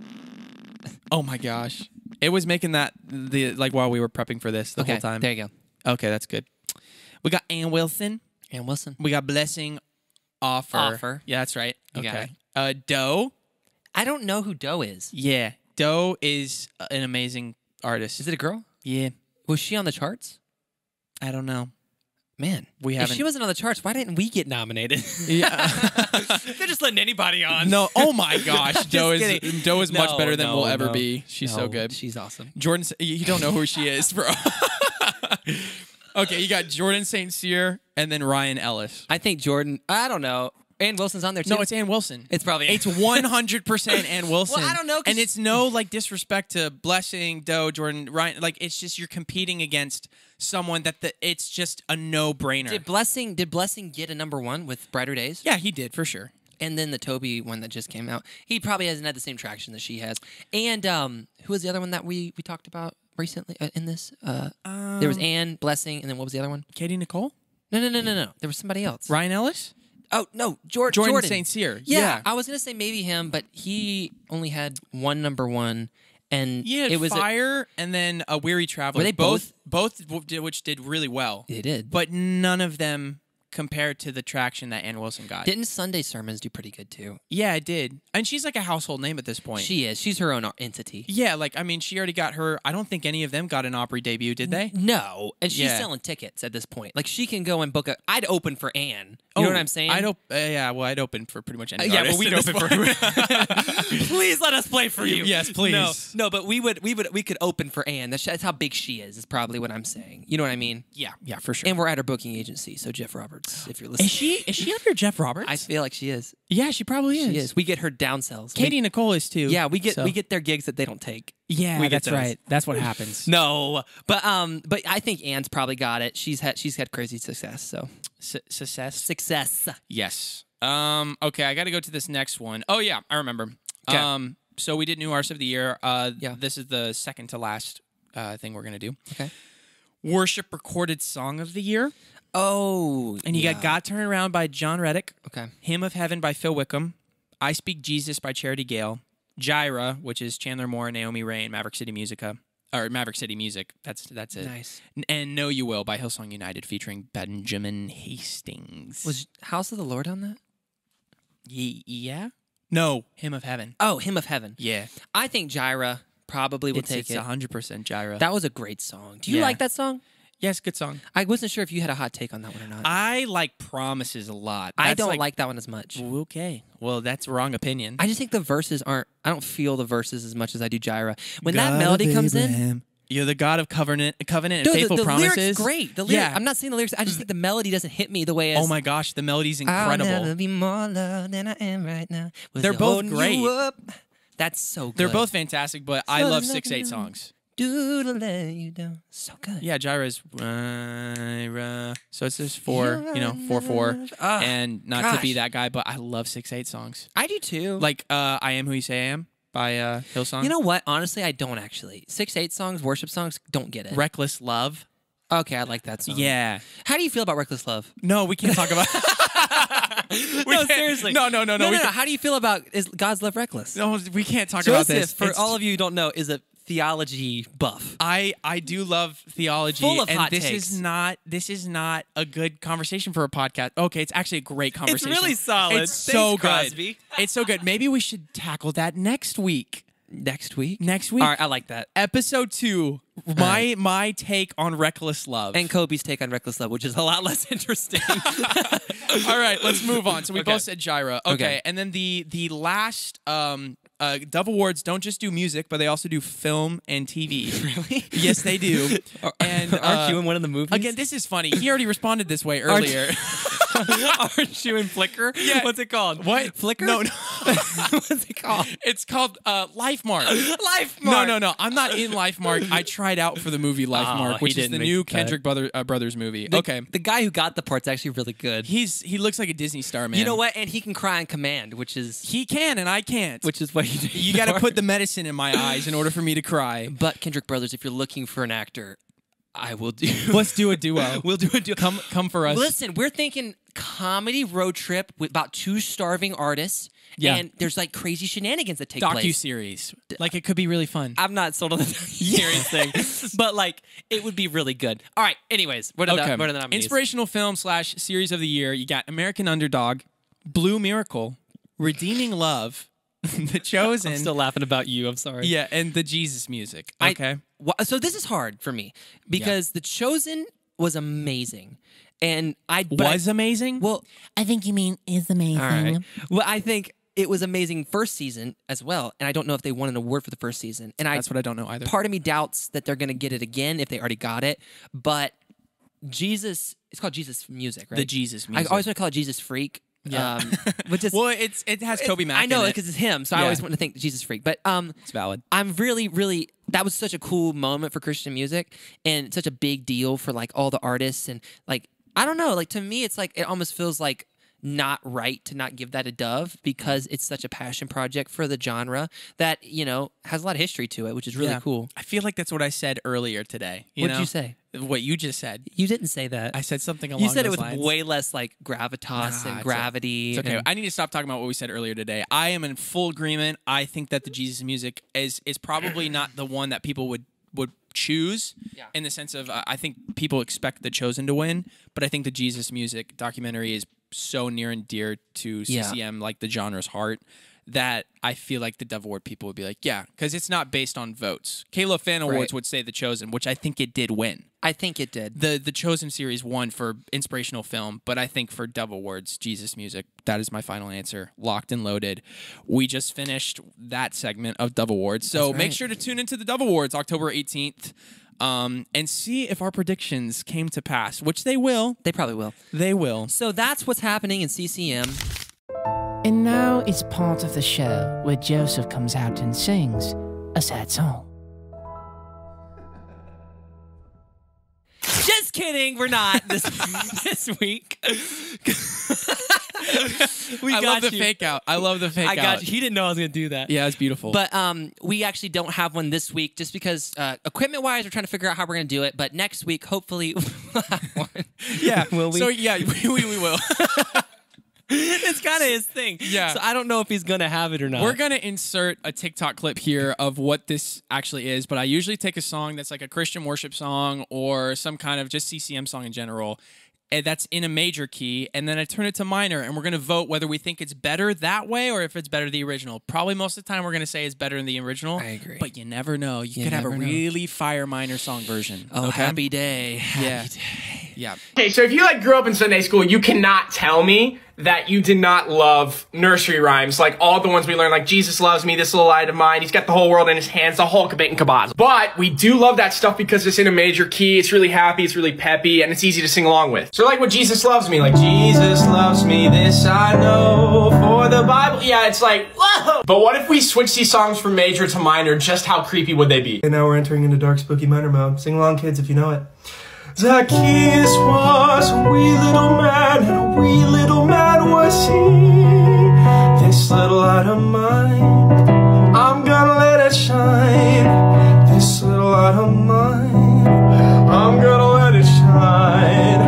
Oh my gosh, it was making that the like while we were prepping for this the okay. whole time. There you go. Okay, that's good. We got Anne Wilson. And Wilson. We got Blessing Offor. Offor. Yeah, that's right. You okay. Uh, Doe I don't know who Doe is. Yeah, Doe is uh, an amazing artist. Is it a girl? Yeah, Was she on the charts? I don't know. Man, We haven't- If she wasn't on the charts, why didn't we get nominated? Yeah. They're just letting anybody on. no. Oh my gosh, Doe is kidding. Doe is much better than no, we'll ever no. be. She's so good. She's awesome. Jordan, you don't know who she is, bro. okay, you got Jordan St. Cyr and then Ryan Ellis. I think Jordan. I don't know. Anne Wilson's on there too. No, it's Anne Wilson. It's probably it's one hundred percent Anne Wilson. Well, I don't know, and it's no like disrespect to Blessing, Doe, Jordan, Ryan. Like it's just you're competing against someone that the it's just a no brainer. Did Blessing did Blessing get a number one with Brighter Days? yeah, he did for sure. And then the Toby one that just came out. He probably hasn't had the same traction that she has. And um, who was the other one that we we talked about recently uh, in this? Uh, there was Anne Blessing, and then what was the other one? Katie Nicole, No, no, no, no, no. There was somebody else. Ryan Ellis, Oh no, Jor- Jordan, Jordan St. Cyr. Yeah, yeah. I was gonna say maybe him, but he only had one number one, and Yeah, it was a- Fire and then a Weary Traveler. Were they both both w- did- which did really well, They did. but none of them compared to the traction that Anne Wilson got. Didn't Sunday sermons do pretty good too? yeah, it did, and she's like a household name at this point. She is. She's her own entity. yeah, like I mean, she already got her. I don't think any of them got an Opry debut, did they? No, and she's Yeah. selling tickets at this point. Like she can go and book a. I'd open for Anne. You know what I'm saying? Oh, I'd open. uh, yeah, well, I'd open for pretty much any. Uh, yeah, well, we'd open for. please let us play for you. Yes, please. No, no, but we would, we would, we could open for Anne. That's, that's how big she is. Is probably what I'm saying. You know what I mean? yeah, yeah, for sure. And we're at her booking agency, so Jeff Roberts, if you're listening, is she is she under Jeff Roberts? I feel like she is. yeah, she probably is. She is. We get her down sells. We- Katie Nicole is too. yeah, we get so- we get their gigs that they don't take. Yeah, We get that's those. right. That's what happens. No, but um, but I think Anne's probably got it. She's had she's had crazy success. So Su- success. success. Yes. Um. Okay, I got to go to this next one. Oh yeah, I remember. 'Kay. Um. So we did new artist of the year. Uh. Yeah. This is the second to last uh thing we're gonna do. Okay. Worship recorded song of the year, Oh, and you yeah. got "God Turn Around" by Jon Reddick, Okay. "Hymn of Heaven" by Phil Wickham, "I Speak Jesus" by Charity Gayle, "Jireh," which is Chandler Moore, Naomi Raine, and Maverick City Musica. Or Maverick City Music. That's that's it. Nice. And "Know You Will" by Hillsong United, featuring Benjamin Hastings. Was House of the Lord on that? Ye- yeah? No, Hymn of Heaven. Oh, Hymn of Heaven. Yeah, I think Jireh probably will it's, take it's it. 100% Jireh. That was a great song. Do you Yeah. like that song? Yes, good song. I wasn't sure if you had a hot take on that one or not. I like Promises a lot. I don't like, like that one as much. Okay, well, that's wrong opinion. I just think the verses aren't. I don't feel the verses as much as I do Jireh. When that melody comes in, you're the God of covenant, covenant and dude, the, faithful the promises. lyrics great. The lyric, yeah. I'm not saying the lyrics. I just think the melody doesn't hit me the way as. oh my gosh, the melody's incredible. I'll incredible. never be more loved than I am right now. Was They're both great. That's so good. They're both fantastic, but I love six eight to- songs. Do to let you down. So good. Yeah, Jireh's uh, so it's just four, you know, four four, Ah, and not to be that guy, but I love six eight songs. I do too. Like uh, "I Am Who You Say I Am" by uh, Hillsong. you know what? Honestly, I don't actually. Six eight songs, worship songs, don't get it. "Reckless Love." okay, I like that song. Yeah. How do you feel about Reckless Love? No, we can't talk about. We no, seriously. No, no, no, no. no, we no, How do you feel about is God's love reckless? No, we can't talk about Joseph, this. for It's- all of you who don't know, is a theology buff. I I do love theology, Full of and hot this takes. is not this is not a good conversation for a podcast. Okay, it's actually a great conversation. It's really solid. It's so Thanks, good. Crosby. It's so good. Maybe we should tackle that next week. Next week. Next week, All right, I like that. episode two. My my take on reckless love. And Coby's take on reckless love, which is a lot less interesting. All right, let's move on. So we Okay. both said Jireh. Okay. Okay. and then the the last um uh Dove Awards don't just do music, but they also do film and TV. Really? yes, they do. and Aren't uh, you in one of the movies? Again, this is funny. He already responded this way Aren't- earlier. Aren't you in Flickr? Yeah. What's it called? What? Flickr? No, no. What's it called? it's called uh, LifeMark. Life Mark. No, no, no. I'm not in LifeMark. I tried out for the movie LifeMark, Oh, he which is the new. Kendrick brother, uh, Brothers movie. The, okay. The guy who got the part's actually really good. He's he looks like a Disney star, man. you know what? And he can cry on command, which is He can and I can't. which is what you got to put the medicine in my eyes in order for me to cry. But Kendrick Brothers, if you're looking for an actor, I will do. Let's do a duo. we'll do a duo. come come for us. Listen, we're thinking comedy road trip with about two starving artists. Yeah. And there's like crazy shenanigans that take Docu place. series. Like it could be really fun. I'm not sold on the series thing, but like it would be really good. All right. Anyways, what are the what are the nominees? Inspirational film slash series of the year. You got American Underdog, Blue Miracle, Redeeming Love, the Chosen. I'm still laughing about you. I'm sorry. yeah, and the Jesus music. Okay. Wha- so this is hard for me because The Chosen was amazing, and I but I- was amazing. well. I think you mean is amazing. All right. Well, I think it was amazing first season as well, and I don't know if they won an award for the first season. And I That's what I don't know either. part of me doubts that they're going to get it again if they already got it. But Jesus, it's called Jesus music, right? The Jesus I always want to call it Jesus freak. Yeah. Um, which is well, it's it has Toby Mac. I know in it it because it's him, so I always want to think Jesus freak. But um, It's valid. I'm really, really. That was such a cool moment for Christian music, and such a big deal for like all the artists, and like I don't know, like to me, it's like it almost feels like not right to not give that a dove because it's such a passion project for the genre that you know has a lot of history to it, which is really Yeah. cool. I feel like that's what I said earlier today. You What did know? you say? What you just said. You didn't say that. I said something along you said it with lines. way less like gravitas Nah, and gravity. It's okay. and- I need to stop talking about what we said earlier today. I am in full agreement. I think that the Jesus music is is probably not the one that people would would choose Yeah. in the sense of uh, I think people expect the chosen to win, but I think the Jesus music documentary is so near and dear to Yeah. CCM like the genre's heart that I feel like the Dove Award people would be like, yeah, because it's not based on votes. K-LOVE Fan Awards Right. would say the chosen, which I think it did win I think it did. the the chosen series won for inspirational film but i think for dove awards jesus music that is my final answer locked and loaded we just finished that segment of dove awards so That's make sure to tune into the dove awards october 18th um, and see if our predictions came to pass which they will They probably will. they will So that's what's happening in CCM. And now it's part of the show where Joseph comes out and sings a sad song. Just kidding, we're not this this week. we i got love the you. fake out i love the fake I got out you. He didn't know I was gonna do that. yeah it's beautiful But um, we actually don't have one this week just because uh, equipment wise, we're trying to figure out how we're gonna do it. But next week, hopefully, we'll have one. yeah Will we? so yeah we, we, we will it's kind of his thing. Yeah. So I don't know if he's gonna have it or not. We're gonna insert a TikTok clip here of what this actually is, but I usually take a song that's like a Christian worship song or some kind of just CCM song in general. And that's in a major key, and then I turn it to minor, and we're gonna vote whether we think it's better that way or if it's better the original. Probably most of the time we're gonna say it's better than the original. I agree. but you never know. You, You could have a know. really fire minor song version. oh, okay? happy day. Happy Yeah. day. Yeah. Okay, so if you like grew up in Sunday school, you cannot tell me that you did not love nursery rhymes, like all the ones we learned, like Jesus loves me, this little light of mine, he's got the whole world in his hands, the whole kabit and kabaz. But we do love that stuff because it's in a major key, it's really happy, it's really peppy, and it's easy to sing along with. So like what Jesus loves me, like Jesus loves me, this I know, for the Bible. Yeah, it's like, whoa! But what if we switch these songs from major to minor? Just how creepy would they be? And now we're entering into dark, spooky minor mode. Sing along, kids, if you know it. Zacchaeus was a wee little man, and a wee little man was he. This little light of mine, I'm gonna let it shine. This little light of mine, I'm gonna let it shine.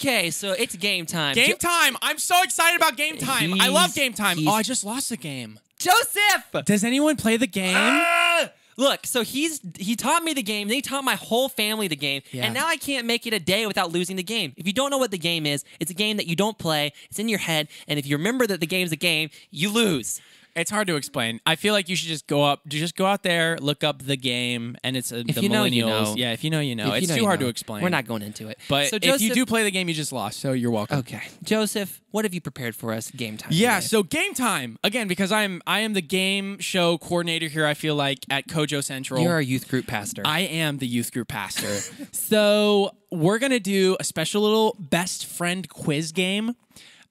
Okay, so it's game time. Game Jo- time! I'm so excited about game time. I love game time. Oh, I just lost the game. Joseph. Does anyone play the game? Ah! Look, so he's he taught me the game, then he taught my whole family the game, Yeah. and now I can't make it a day without losing the game. If you don't know what the game is, it's a game that you don't play. It's in your head, and if you remember that the game's a game, you lose. It's hard to explain. I feel like you should just go up, just go out there, look up the game, and it's a, If the you know, millennials. you know. Yeah, if you know, you know. If you it's know, too you hard know. to explain. We're not going into it. But so if you do play the game, you just lost. So you're welcome. okay, Joseph, what have you prepared for us? Game time. Yeah, today? so game time again because I'm I am the game show coordinator here. I feel like at COJO Central. you're our youth group pastor. I am the youth group pastor. so we're gonna do a special little best friend quiz game.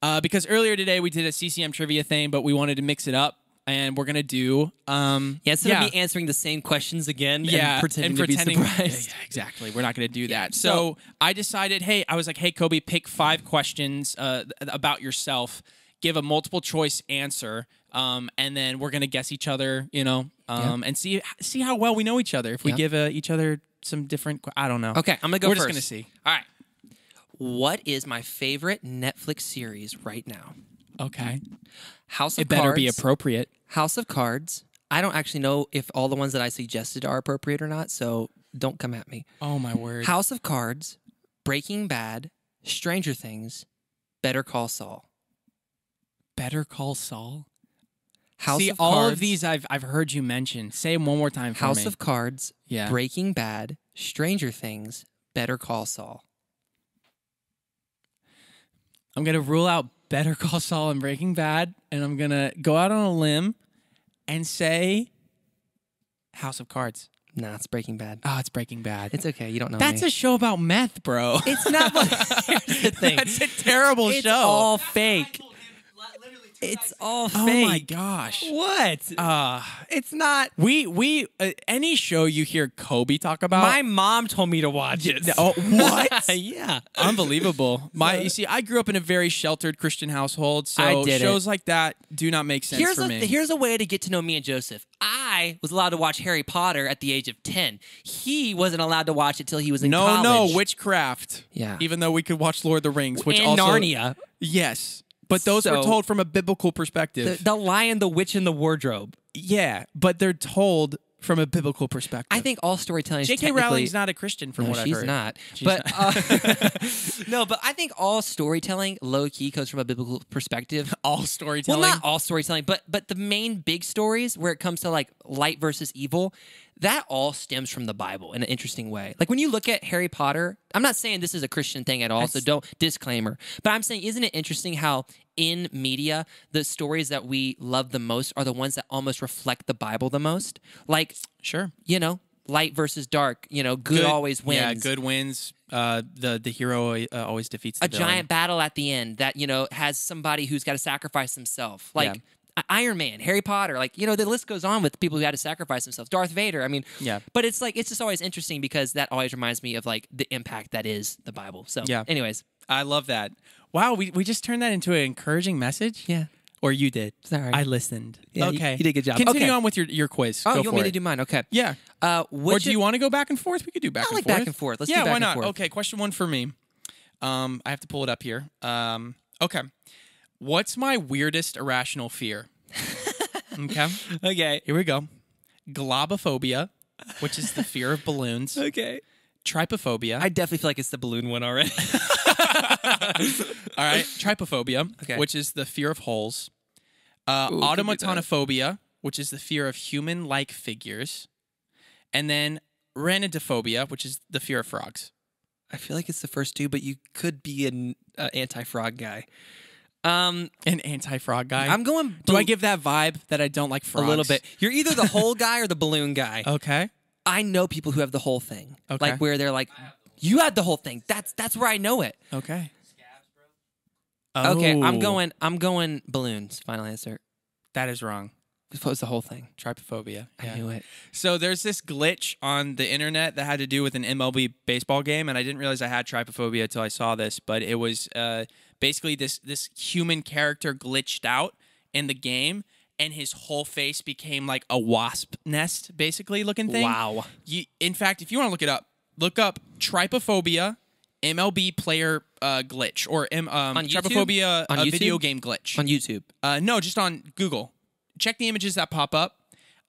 Uh, because earlier today we did a CCM trivia thing, but we wanted to mix it up, and we're gonna do um yeah, instead of me answering the same questions again, yeah, and pretending and to be surprised. Yeah, yeah, exactly. We're not going to do that. so- So, I decided, hey, I was like, hey, Coby, pick five questions uh, about yourself. Give a multiple choice answer, um, and then we're going to guess each other, you know, um, and see see how well we know each other. If we Yeah. give uh, each other some different, I don't know. Okay, I'm gonna go We're first. just going to see. All right. What is my favorite Netflix series right now? Okay. House of Cards. It better Cards. be appropriate. House of Cards. I don't actually know if all the ones that I suggested are appropriate or not, so don't come at me. Oh my word. House of Cards, Breaking Bad, Stranger Things, Better Call Saul. Better Call Saul. House See, of all Cards, of these I've I've heard you mention. Say them one more time for House me. of Cards, yeah. Breaking Bad, Stranger Things, Better Call Saul. I'm gonna rule out Better Call Saul and Breaking Bad, and I'm gonna go out on a limb and say House of Cards. Nah, it's Breaking Bad. Oh, it's Breaking Bad. It's okay. You don't know That's me. a show about meth, bro. It's not. Like, here's the thing. That's a terrible it's show. all fake. It's all oh my gosh. What? Uh, It's not. we we uh, any show you hear Coby talk about. My mom told me to watch it. oh what? yeah. Unbelievable. My you see, I grew up in a very sheltered Christian household, so I did it. shows like that do not make sense Here's for a me. here's a way to get to know me and Joseph. I was allowed to watch Harry Potter at the age of ten. He wasn't allowed to watch it till he was in no, college. no, witchcraft. Yeah. Even though we could watch Lord of the Rings, which and also Narnia, Yes, but those were told from a biblical perspective. the, the Lion, the Witch, and the Wardrobe. yeah, but they're told from a biblical perspective. I think all storytelling. J.K. technically- Rowling's not a Christian, from No, what I've she's heard. not. She's but Uh, no, but I think all storytelling, low key, comes from a biblical perspective. all storytelling. Well, storytelling. not all storytelling, but but the main big stories where it comes to like light versus evil, that all stems from the Bible in an interesting way. Like when you look at Harry Potter, I'm not saying this is a Christian thing at all, so don't disclaimer. But I'm saying, isn't it interesting how in media the stories that we love the most are the ones that almost reflect the Bible the most? Like sure. you know, light versus dark. You know, good, always wins. Yeah, good wins. Uh, the the hero uh, always defeats the a villain. giant battle at the end that you know has somebody who's got to sacrifice himself like Yeah. Iron Man, Harry Potter, like you know the list goes on with people who had to sacrifice themselves. Darth Vader, I mean, Yeah. But it's like it's just always interesting because that always reminds me of like the impact that is the Bible. So Yeah. Anyways, I love that. Wow, we, we just turned that into an encouraging message. yeah. Or you did. Sorry. I listened. Yeah, okay. you did a good job. Continue Okay. on with your, your quiz. Oh, Go you want me to do mine? Okay. Yeah. Uh, Or do you want to go back and forth? We could do back I and like forth. back and forth. Let's do yeah, back why and not? forth. Okay, question one for me. Um, I have to pull it up here. Um, okay. What's my weirdest irrational fear? okay. Okay. Here we go. Globophobia, which is the fear of balloons. Okay. Trypophobia. I definitely feel like it's the balloon one already. All right. Trypophobia, Okay. which is the fear of holes. Uh, Ooh, could be bad. automatonophobia, which is the fear of human-like figures, and then ranidaphobia, which is the fear of frogs. I feel like it's the first two, but you could be an uh, anti-frog guy. Um, An anti-frog guy. I'm going. Do I give that vibe that I don't like for a little bit? You're either the whole guy or the balloon guy. Okay. I know people who have the whole thing. Okay. Like where they're like, you had the whole thing. That's that's where I know it. Okay. Okay, I'm Oh, going. I'm going balloons. Final answer. That is wrong. Suppose the whole thing. Trypophobia. I knew it. So there's this glitch on the internet that had to do with an MLB baseball game, and I didn't realize I had trypophobia until I saw this. But it was uh, basically this this human character glitched out in the game, and his whole face became like a wasp nest, basically looking thing. Wow. You, in fact, if you want to look it up, look up trypophobia MLB player uh, glitch or M, um, On trypophobia On uh, video game glitch. On YouTube. uh, no, just on Google. Check the images that pop up.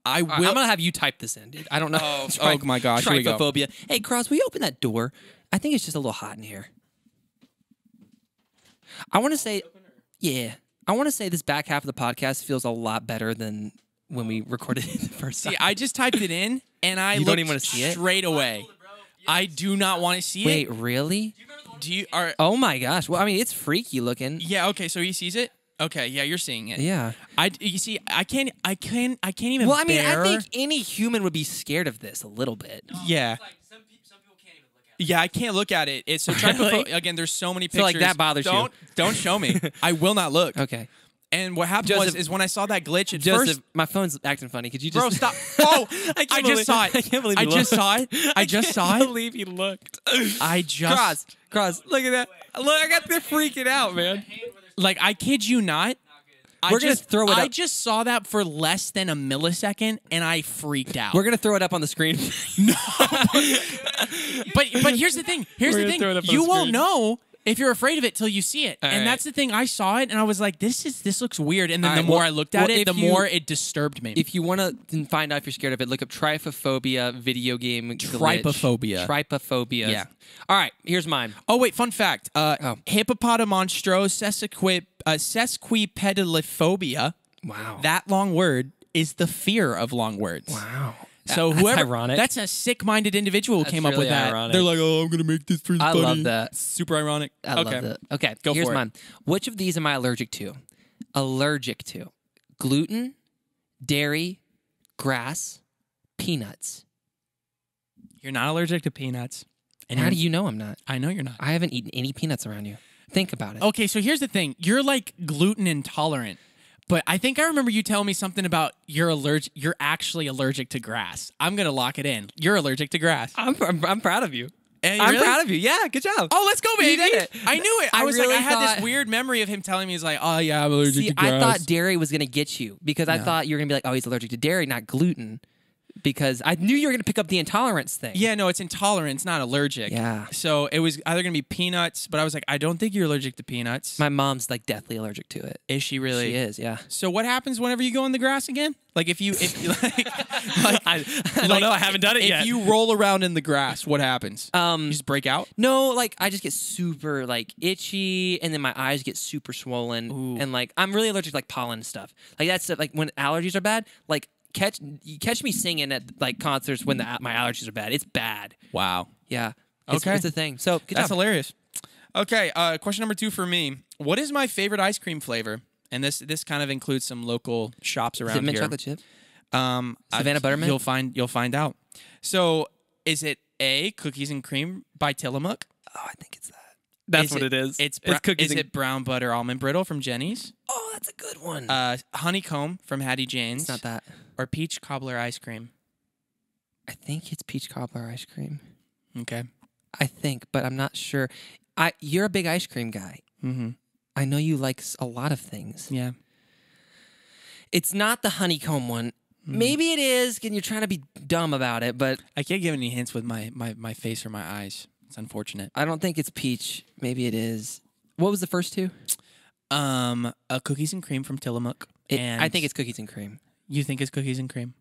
I will. I'm gonna have you type this in, dude. I don't know. Oh, Tri- oh my gosh, here we go. Hey, Cross, will you open that door? I think it's just a little hot in here. I want to say, yeah, I want to say this back half of the podcast feels a lot better than when we recorded it the first time. See, I just typed it in and I You don't even wanna see it? straight away. I do not want to see Wait, it. Wait, really? Do you are Oh my gosh. Well, I mean, it's freaky looking. Yeah, okay, so he sees it? Okay, yeah, you're seeing it. Yeah. I you see I can't I can't I can't even Well, I mean, bear- I think any human would be scared of this a little bit. Yeah. Yeah, I can't look at it. It's a Really? again. There's so many So, pictures. like, that bothers you? don't, Don't show me. I will not look. Okay. And what happened Joseph- was is when I saw that glitch at Joseph, first, my phone's acting funny. Could you just bro, stop. Oh, I, I, can't just believe- saw it. I can't believe I you just looked. saw it. I just saw can't it. believe he looked. I just Cross, cross. Look at that. Look, I got they're freaking out, man. like I kid you not. I We're gonna just, throw it I up. just saw that for less than a millisecond, and I freaked out. We're gonna throw it up on the screen. no, but but here's the thing. Here's We're the gonna throw it thing. up on You the won't know if you're afraid of it till you see it. All and right. that's the thing. I saw it and I was like, this is this looks weird. And then All the right, more well- I looked at well, it, the you- more it disturbed me. If you want to find out if you're scared of it, look up trypophobia video game glitch. Trypophobia. Trypophobia. Yeah. All right, here's mine. oh wait, fun fact. Uh Oh. hippopotamonstro sesquipe uh, sesquipedalophobia. Wow. That long word is the fear of long words. wow. So That's whoever ironic. that's a sick-minded individual who That's came up with that. ironic. They're like, "Oh, I'm going to make this for I funny." love that. Super ironic. I okay. love that. Okay, Go here's for it. mine. Which of these am I allergic to? Allergic to gluten, dairy, grass, peanuts. You're not allergic to peanuts. And How do you know I'm not? I know you're not. I haven't eaten any peanuts around you. Think about it. Okay, so here's the thing. You're like gluten intolerant. But I think I remember you telling me something about you're allergic you're actually allergic to grass. I'm going to lock it in. You're allergic to grass. I'm, I'm, I'm proud of you. Eh, and I'm really? proud of you. Yeah, good job. Oh, let's go, baby. You did it. I knew it. I, I was really like I had thought- this weird memory of him telling me he's like, "Oh yeah, I'm allergic See, to grass." I thought dairy was going to get you because I thought you were going to be like, oh, he's allergic to dairy, not gluten. Because I knew you were going to pick up the intolerance thing. Yeah, no, it's intolerance, not allergic. Yeah. So it was either going to be peanuts, but I was like, I don't think you're allergic to peanuts. My mom's like deathly allergic to it. is she really? She is, yeah. So what happens whenever you go in the grass again? Like if you if you like, I, I don't know. I haven't done it if yet. you roll around in the grass, what happens? um, you just break out. No, like I just get super like itchy, and then my eyes get super swollen, Ooh. and like I'm really allergic to like pollen stuff. Like that's like when allergies are bad. Like catch you catch me singing at like concerts when the my allergies are bad. It's bad. Wow. Yeah. It's, Okay. it's a thing. So good That's job. hilarious. Okay, uh, question number two for me. What is my favorite ice cream flavor? And this this kind of includes some local shops Is around it mint here. chocolate chip? Um, Savannah I- Buttermint? You'll find you'll find out. So, is it A cookies and cream by Tillamook? Oh, I think it's that. Is it- It's, br- Is it brown butter almond brittle from Jeni's? Oh, that's a good one. Uh, honeycomb from Hattie Jane's? it's not that. Or peach cobbler ice cream? I think it's peach cobbler ice cream. Okay. I think, but I'm not sure. I you're a big ice cream guy. Mm-hmm. I know you like a lot of things. Yeah. It's not the honeycomb one. Maybe it is, and you're trying to be dumb about it, but I can't give any hints with my, my, my face or my eyes. It's unfortunate. I don't think it's peach. Maybe it is. What was the first two? Um, a cookies and cream from Tillamook. It, and I think it's cookies and cream. You think it's cookies and cream?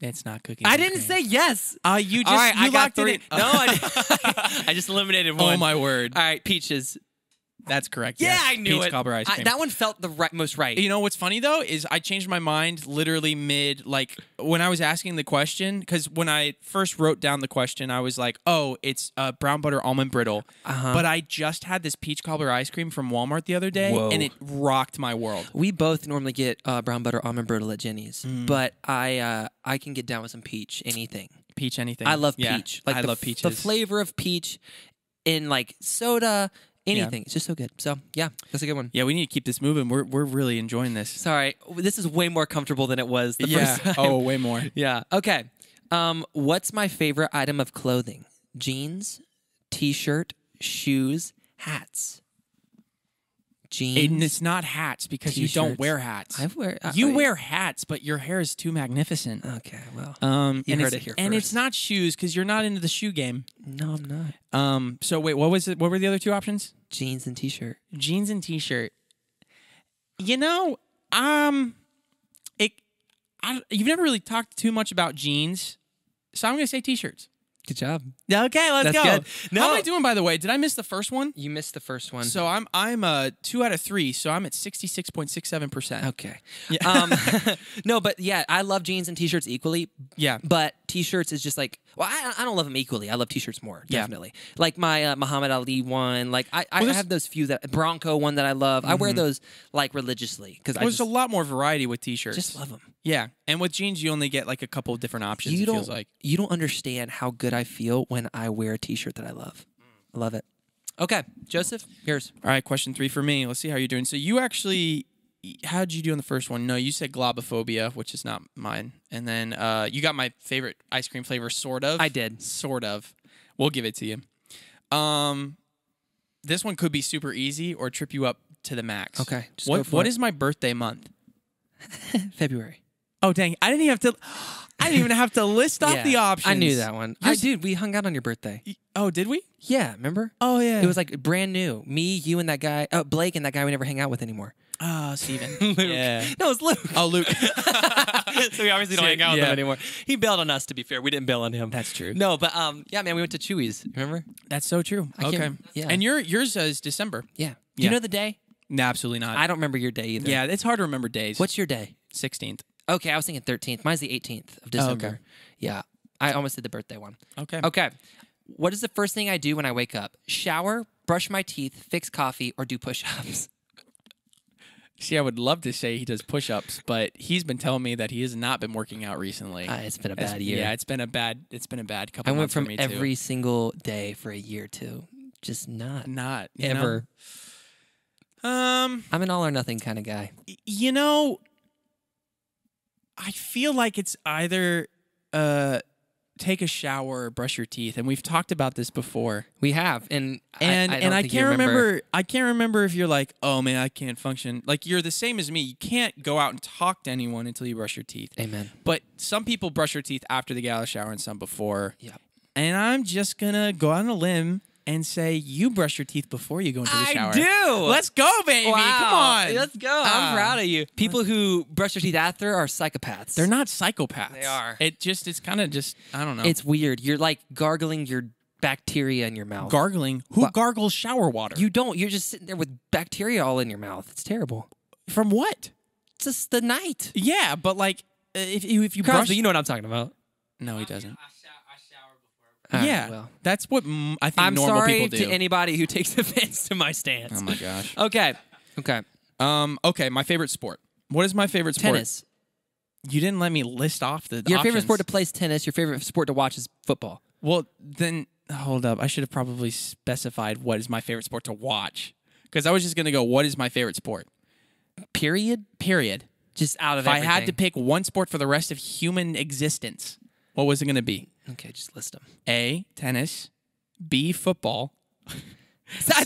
It's not cookies. I didn't cream. say yes. Uh, you just All right, you I got locked three. it in. No, I, I just eliminated one. Oh my word. All right, peaches. That's correct. Yeah, yes. I knew Peach it. cobbler ice I- cream. that one felt the right, most right. You know what's funny though is I changed my mind literally mid like when I was asking the question because when I first wrote down the question I was like oh it's uh, brown butter almond brittle Uh-huh. but I just had this peach cobbler ice cream from Walmart the other day Whoa. and it rocked my world. We both normally get uh, brown butter almond brittle at Jeni's, Mm. but I uh, I can get down with some peach anything. Peach anything. I love Yeah, peach. Like I the, love peaches. The flavor of peach in like soda, anything. It's just so good. So yeah, that's a good one. Yeah, we need to keep this moving. We're we're really enjoying this. Sorry, this is way more comfortable than it was the yeah. first time. Oh, way more. yeah. Okay. Um, what's my favorite item of clothing? Jeans, t-shirt, shoes, hats. Jeans. And it's not hats because you don't wear hats. I wear. I- you I- wear hats, but your hair is too magnificent. Okay. Well. Um, You and heard it's, it here and it's not shoes because you're not into the shoe game. no, I'm not. Um, so wait, what was it? What were the other two options? Jeans and t-shirt. Jeans and t-shirt. You know, um, it. I, you've never really talked too much about jeans, so I'm gonna say t-shirts. Good job. Okay, let's That's go. good. How am I doing, by the way? Did I miss the first one? You missed the first one. So I'm I'm uh two out of three, so I'm at sixty six point six seven percent. Okay. Um, no, but yeah, I love jeans and t-shirts equally. Yeah. But t-shirts is just like, well, I, I don't love them equally. I love t-shirts more, Yeah. definitely. Like my uh, Muhammad Ali one. Like I, I there's- Mm-hmm. have those few that Bronco one that I love. I wear those like religiously because I There's just, a lot more variety with t-shirts. just love them. Yeah, and with jeans, you only get like a couple of different options. You it don't. feels like. You don't understand how good I feel when I wear a t-shirt that I love. I love it. Okay, Joseph, yours. All right, question three for me. Let's see how you're doing. So you actually, how did you do on the first one? No, you said globophobia, which is not mine. And then uh, you got my favorite ice cream flavor, sort of. I did. Sort of. We'll give it to you. Um, this one could be super easy or trip you up to the max. Okay, What What it. is my birthday month? February. Oh dang! I didn't even have to. I didn't even have to list off Yeah, the options. I knew that one. I, Yours- dude, we hung out on your birthday. Oh, did we? Yeah, remember? Oh yeah. It was like brand new. Me, you, and that guy, uh, Blake, and that guy we never hang out with anymore. Oh, Steven. Yeah. No, it's Luke. Oh, Luke. so we obviously don't hang out with Yeah. him anymore. He bailed on us. To be fair, we didn't bail on him. That's true. No, but um, yeah, man, we went to Chewy's. Remember? That's so true. I okay. yeah. And your yours is December. Yeah. Do Yeah. you know the day? No, absolutely not. I don't remember your day either. yeah, it's hard to remember days. What's your day? 16th? Okay, I was thinking 13th. Mine's the 18th of December. okay. Yeah. I almost did the birthday one. Okay. Okay. What is the first thing I do when I wake up? Shower, brush my teeth, fix coffee, or do push-ups? See, I would love to say he does push-ups, but he's been telling me that he has not been working out recently. Ah, it's been a It's- bad year. Yeah, it's been a bad. It's been a bad couple. I went from me every too. single day for a year to just not not you know? ever. Um, I'm an all or nothing kind of guy. you know, I feel like it's either uh, take a shower brush your teeth, and we've talked about this before. We have, and and I, I and I can't remember. I can't remember if you're like, oh man, I can't function. Like you're the same as me. You can't go out and talk to anyone until you brush your teeth. Amen. But some people brush their teeth after the get out of the shower, and some before. Yeah. And I'm just gonna go out on a limb and say you brush your teeth before you go into the I shower. do. Let's go, baby. Come on. Let's go. I'm proud of you. People who brush their teeth after are psychopaths. They're not psychopaths. They are. It just it's kind of just I don't know. It's weird. You're like gargling your bacteria in your mouth. gargling. Who What? gargles shower water? you don't. You're just sitting there with bacteria all in your mouth. It's terrible. from what? Just the night. Yeah, but like uh, if you if you Crosby, brush, you know what I'm talking about. no, he doesn't. All right, yeah, well. that's what mm, I think I'm normal sorry people do. to anybody who takes offense to my stance. oh my gosh. Okay. Okay. Um. Okay. My favorite sport. What is my favorite sport? Tennis. You didn't let me list off the. Your favorite options. sport to play is tennis. Your favorite sport to watch is football. Well, then hold up. I should have probably specified what is my favorite sport to watch. Because I was just gonna go, what is my favorite sport? Period. Period. Just out of If I had to pick one sport for the rest of human existence, what was it gonna be? Okay, just list them. A. Tennis. B. Football.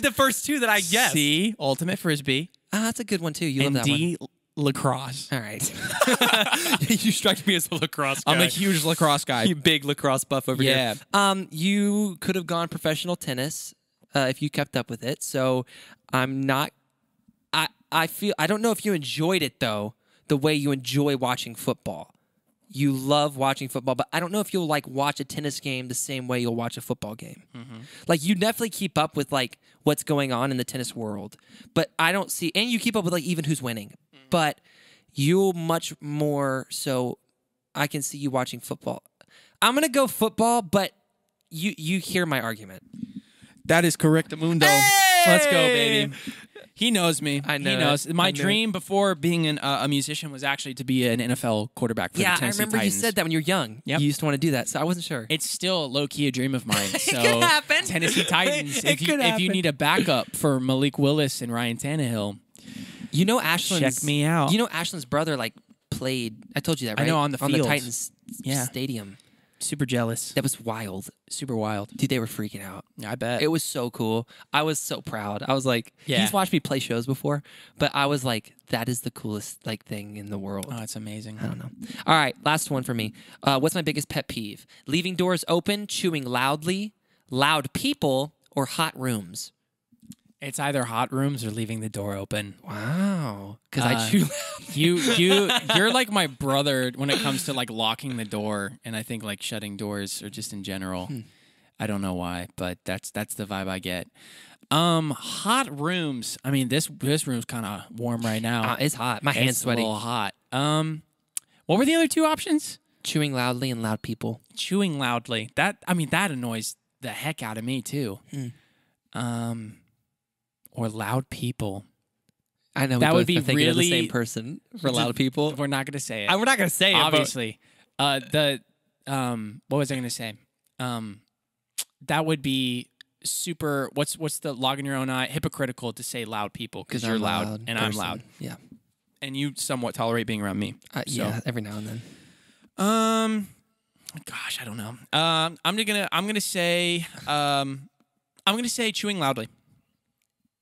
the first two that I guessed. C. Ultimate frisbee. Ah, that's a good one too. You and love that D. Lacrosse. All right. you strike me as a lacrosse guy. I'm a huge lacrosse guy. you big lacrosse buff over Yeah. here. Um, you could have gone professional tennis uh, if you kept up with it. So I'm not. I I feel I don't know if you enjoyed it though the way you enjoy watching football. You love watching football, but I don't know if you'll like watch a tennis game the same way you'll watch a football game. Mm-hmm. Like you definitely keep up with like what's going on in the tennis world, but I don't see, and you keep up with like even who's winning. Mm-hmm. But you'll much more so. I can see you watching football. I'm gonna go football, but you you hear my argument. That is correct, Mundo. Let's go, baby. He knows me. I know He knows. I My dream before being an, uh, a musician was actually to be an NFL quarterback for yeah, the I remember Titans. you said that when you were young. Yep. You used to want to do that, so I wasn't sure. It's still low key a dream of mine. So could happen. Tennessee Titans. It if you could if you need a backup for Malik Willis and Ryan Tannehill, you know, Ashland's Check me out. You know, Ashland's brother like played. I told you that, I right? know, on the on the. Titans Yeah. stadium. Super jealous, That was wild, super wild. dude. They were freaking out. I bet. It was so cool. I was so proud. I was like, Yeah. he's watched me play shows before, but I was like, that is the coolest like thing in the world. oh, it's amazing. I don't know. All right, last one for me. Uh, what's my biggest pet peeve? Leaving doors open, chewing loudly, loud people, or hot rooms. It's either hot rooms or leaving the door open. Wow, because Uh, I chew. You you you're like my brother when it comes to like locking the door and I think like shutting doors or just in general. Hmm. I don't know why, but that's that's the vibe I get. Um hot rooms. I mean this this room's kind of warm right now. Uh, it's hot. My hands It's sweaty. A little hot. Um what were the other two options? Chewing loudly and loud people. Chewing loudly. That I mean that annoys the heck out of me too. Hmm. Um or loud people. I know That would be thinking of the really- same person for loud people. We're not going to say it. I, we're not gonna say it, obviously. Uh, the um, what was I going to say? Um, that would be super. What's what's the log in your own eye? Hypocritical to say loud people because you're I'm loud, and I'm loud, Yeah, and you somewhat tolerate being around me. uh, So- yeah. Every now and then. Um, gosh, I don't know. Um, I'm gonna I'm gonna say um, I'm gonna say chewing loudly.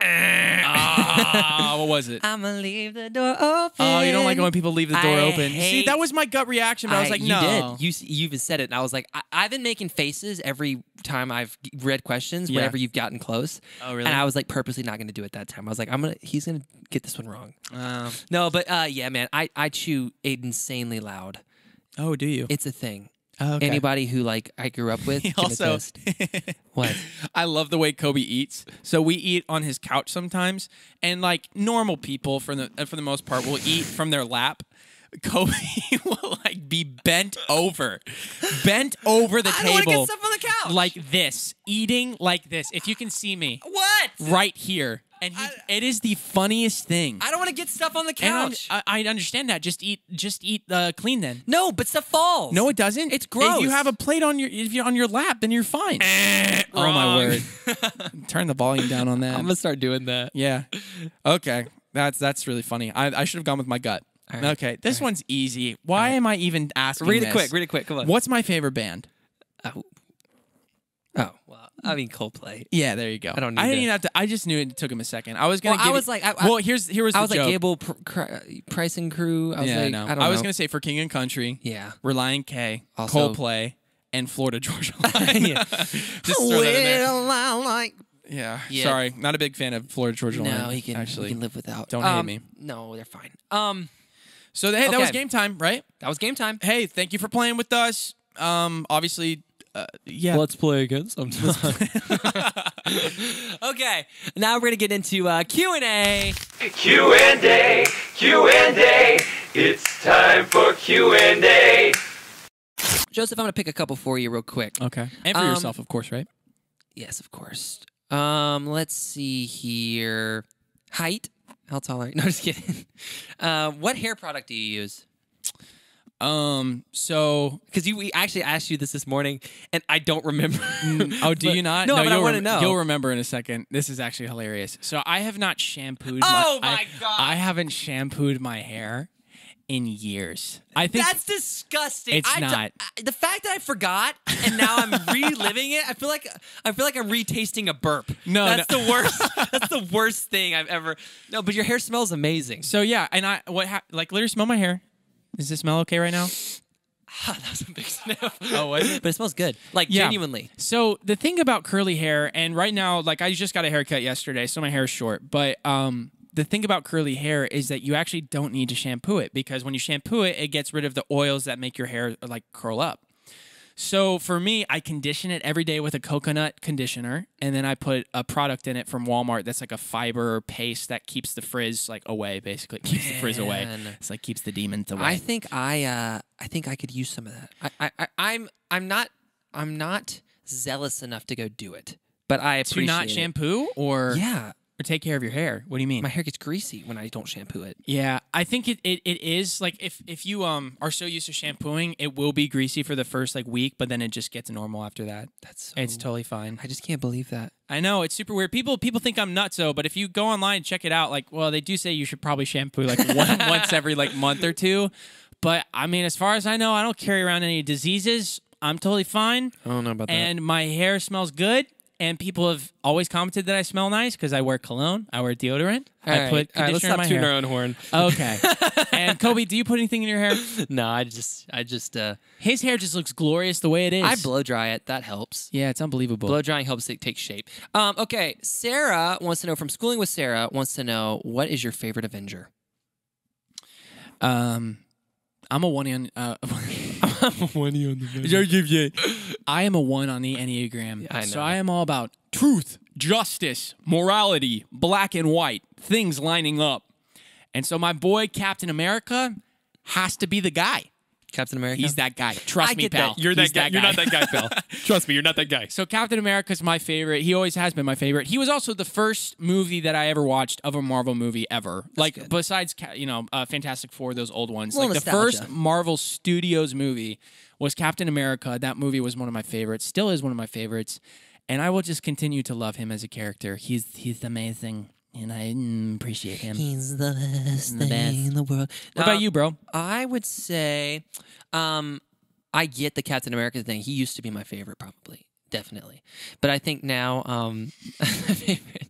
Ah. What was it? I'ma leave the door open. Oh, you don't like it when people leave the door I open. See, hate- that was my gut reaction, but I was like, you no. did. You s- you even said it, and I was like, I, I've been making faces every time I've g- read questions. Yeah. Whenever you've gotten close. Oh, really? And I was like purposely not going to do it that time. I was like, I'm gonna. He's gonna get this one wrong. Um, No, but uh, yeah, man, I I chew insanely loud. oh, do you? It's a thing. Oh, okay. Anybody who like I grew up with also. What? I love the way Coby eats. So we eat on his couch sometimes, and like normal people, for the uh, for the most part, will eat from their lap. Coby will like be bent over, bent over the table. I don't wanna get stuff on the couch. like this, eating like this. If you can see me, What? right here, and he, it is the funniest thing. I don't want to get stuff on the And I'm- couch. I, I understand that. Just eat, just eat uh, clean then. no, but stuff falls. No, it doesn't. It's gross. If you have a plate on your if you're on your lap, then you're fine. oh my word! Turn the volume down on that. I'm gonna start doing that. yeah. Okay. That's that's really funny. I, I should have gone with my gut. Right. Okay. This one's easy. Why am I even asking? Read it this? quick. Read it quick. Come on. What's my favorite band? Oh. Oh well, I mean Coldplay. Yeah, there you go. I don't need I didn't to- even have to. I just knew it took him a second. I was gonna. Well, I was you- like- I- I- well, here's here was I was like joke. Gable pr- cr- pricing crew. I was yeah, like, I. I don't know. was gonna say for King and Country. Yeah. Relient K. Also- Coldplay. And Florida Georgia Line. Yeah. Just throw. Well, I like. Yeah. Yeah. Sorry, not a big fan of Florida Georgia Line. No, he can actually. He can live without. Don't hate Um, me. No, they're fine. Um, So hey, that was game time, right? that was game time. Hey, thank you for playing with us. Um, obviously, uh, yeah. Let's play again sometime. okay, now we're gonna get into uh, Q and A. Q&A, Q&A, it's time for Q&A. Joseph, I'm gonna pick a couple for you real quick. okay, and for Um, yourself, of course, right? Yes, of course. Um, let's see here. Height. How tall are you? No, just kidding. Uh, what hair product do you use? Um, so Because you we actually asked you this this morning, and I don't remember. oh, do But- you not? No, but I want to know. You'll remember in a second. This is actually hilarious. So I have not shampooed. Oh my, my I- God. I haven't shampooed my hair in years. I think That's disgusting. It's I d- not. I- the fact that I forgot and now I'm reliving it. I feel like I feel like I'm retasting a burp. No, that's no. the worst. that's the worst thing I've ever. No, but your hair smells amazing. so. Yeah, and I what ha- like literally smell my hair. Does it smell okay right now? that was a big sniff. Oh, was it? But it smells good. Like Yeah. genuinely. So the thing about curly hair, and right now, like I just got a haircut yesterday, so my hair is short. But um, the thing about curly hair is that you actually don't need to shampoo it because when you shampoo it, it gets rid of the oils that make your hair like curl up. So for me, I condition it every day with a coconut conditioner, and then I put a product in it from Walmart that's like a fiber paste that keeps the frizz like away. Basically, keeps the frizz away. It's like keeps the demons away. I think I uh I think I could use some of that. I, I, I I'm I'm not I'm not zealous enough to go do it. But I appreciate to not it. shampoo or Yeah. Or take care of your hair. What do you mean? My hair gets greasy when I don't shampoo it. Yeah, I think it, it, it is like if if you um are so used to shampooing, it will be greasy for the first like week, but then it just gets normal after that. That's so, It's totally fine. I just can't believe that. I know it's super weird. People people think I'm nuts though, but if you go online and check it out, like well, they do say you should probably shampoo like one, once every like month or two. But I mean, as far as I know, I don't carry around any diseases. I'm totally fine, I don't know about that. and my hair smells good. And people have always commented that I smell nice because I wear cologne, I wear deodorant, I put conditioner all right, let's conditioner in stop my hair. our own horn. Okay. and Coby, do you put anything in your hair? no, I just I just uh His hair just looks glorious the way it is. I blow dry it. That helps. yeah, it's unbelievable. Blow drying helps it take shape. Um, okay, Sarah wants to know from schooling with Sarah wants to know what is your favorite Avenger? um, I'm a one on. Uh, One on the I am a one on the Enneagram. I So know. I am all about truth, justice, morality, black and white, things lining up. And so my boy Captain America has to be the guy. Captain America. He's that guy. Trust I me, pal. that. You're He's that guy. You're not that guy, pal. Trust me, you're not that guy. So Captain America's my favorite. He always has been my favorite. He was also the first movie that I ever watched of a Marvel movie ever. like good. besides you know uh, Fantastic Four, those old ones. Like the first Marvel Studios movie was Captain America. That movie was one of my favorites. Still is one of my favorites, and I will just continue to love him as a character. He's he's amazing, and I mm, appreciate him. He's the best The thing best. in the world. what about Um, you, bro? I would say, um, I get the Captain America thing. He used to be my favorite, probably, definitely. But I think now, um, my favorite,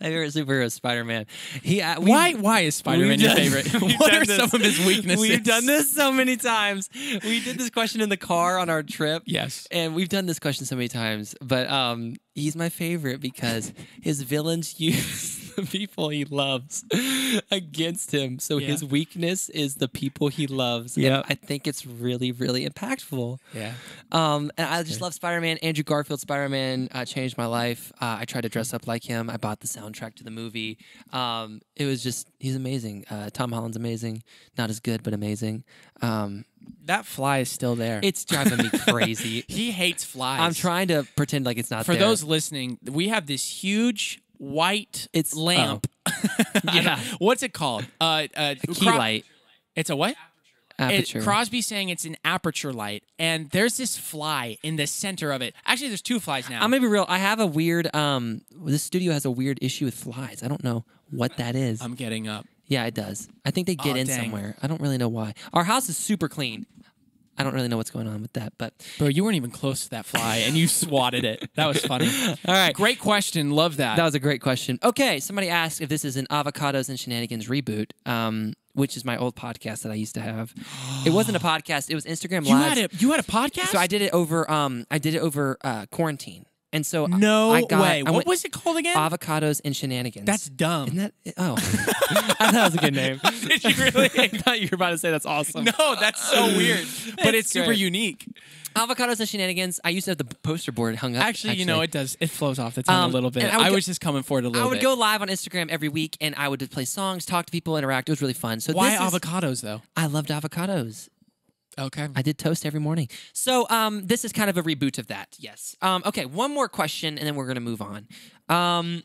My favorite superhero is Spider Man. He uh, we- Why? Why is Spider Man we've your done- favorite? we've what done are this- some of his weaknesses? We've done this so many times. We did this question in the car on our trip. Yes. And we've done this question so many times. But um he's my favorite because his villains use the people he loves against him. So Yeah. his weakness is the people he loves. Yeah. I think it's really, really impactful. Yeah. Um, and I just love Spider Man. Andrew Garfield Spider Man uh, changed my life. Uh, I tried to dress up like him. I bought the soundtrack to the movie. Um, it was just he's amazing. Uh, Tom Holland's amazing. Not as good, but amazing. Um, That fly is still there. it's driving me crazy. he hates flies. I'm trying to pretend like it's not For there. those listening, we have this huge white It's- lamp. yeah, What's it called? Uh, uh, a key light It's a what? It, aperture. Crosby's saying it's an aperture light, and there's this fly in the center of it. Actually, there's two flies now. I'm gonna be real. I have a weird. Um, this studio has a weird issue with flies. I don't know what that is. I'm getting up. Yeah, it does. I think they get Aw, in dang. somewhere. I don't really know why. Our house is super clean. I don't really know what's going on with that, but Bro, you weren't even close to that fly, and you swatted it. That was funny. all right. Great question. Love that. That was a great question. Okay, somebody asked if this is an Avocados and Shenanigans reboot, um, which is my old podcast that I used to have. it wasn't a podcast; it was Instagram you had a you had a podcast. so I did it over. Um, I did it over uh, quarantine, and so No I got, way. I what was it called again? Avocados and Shenanigans. That's dumb. Isn't that? Oh, I thought that was a good name. Did you really? I thought you were about to say that's awesome. no, that's so weird. But it's super unique. Avocados and Shenanigans. I used to have the poster board hung up. Actually, you know, it does. It flows off the tongue Um, a little bit. I, I would was just coming for it a little I would bit. go live on Instagram every week, and I would just play songs, talk to people, interact. It was really fun. So Why this is- avocados though? I loved avocados. Okay. I did toast every morning. So um, this is kind of a reboot of that. Yes. Um, okay, one more question, and then we're gonna move on. Um,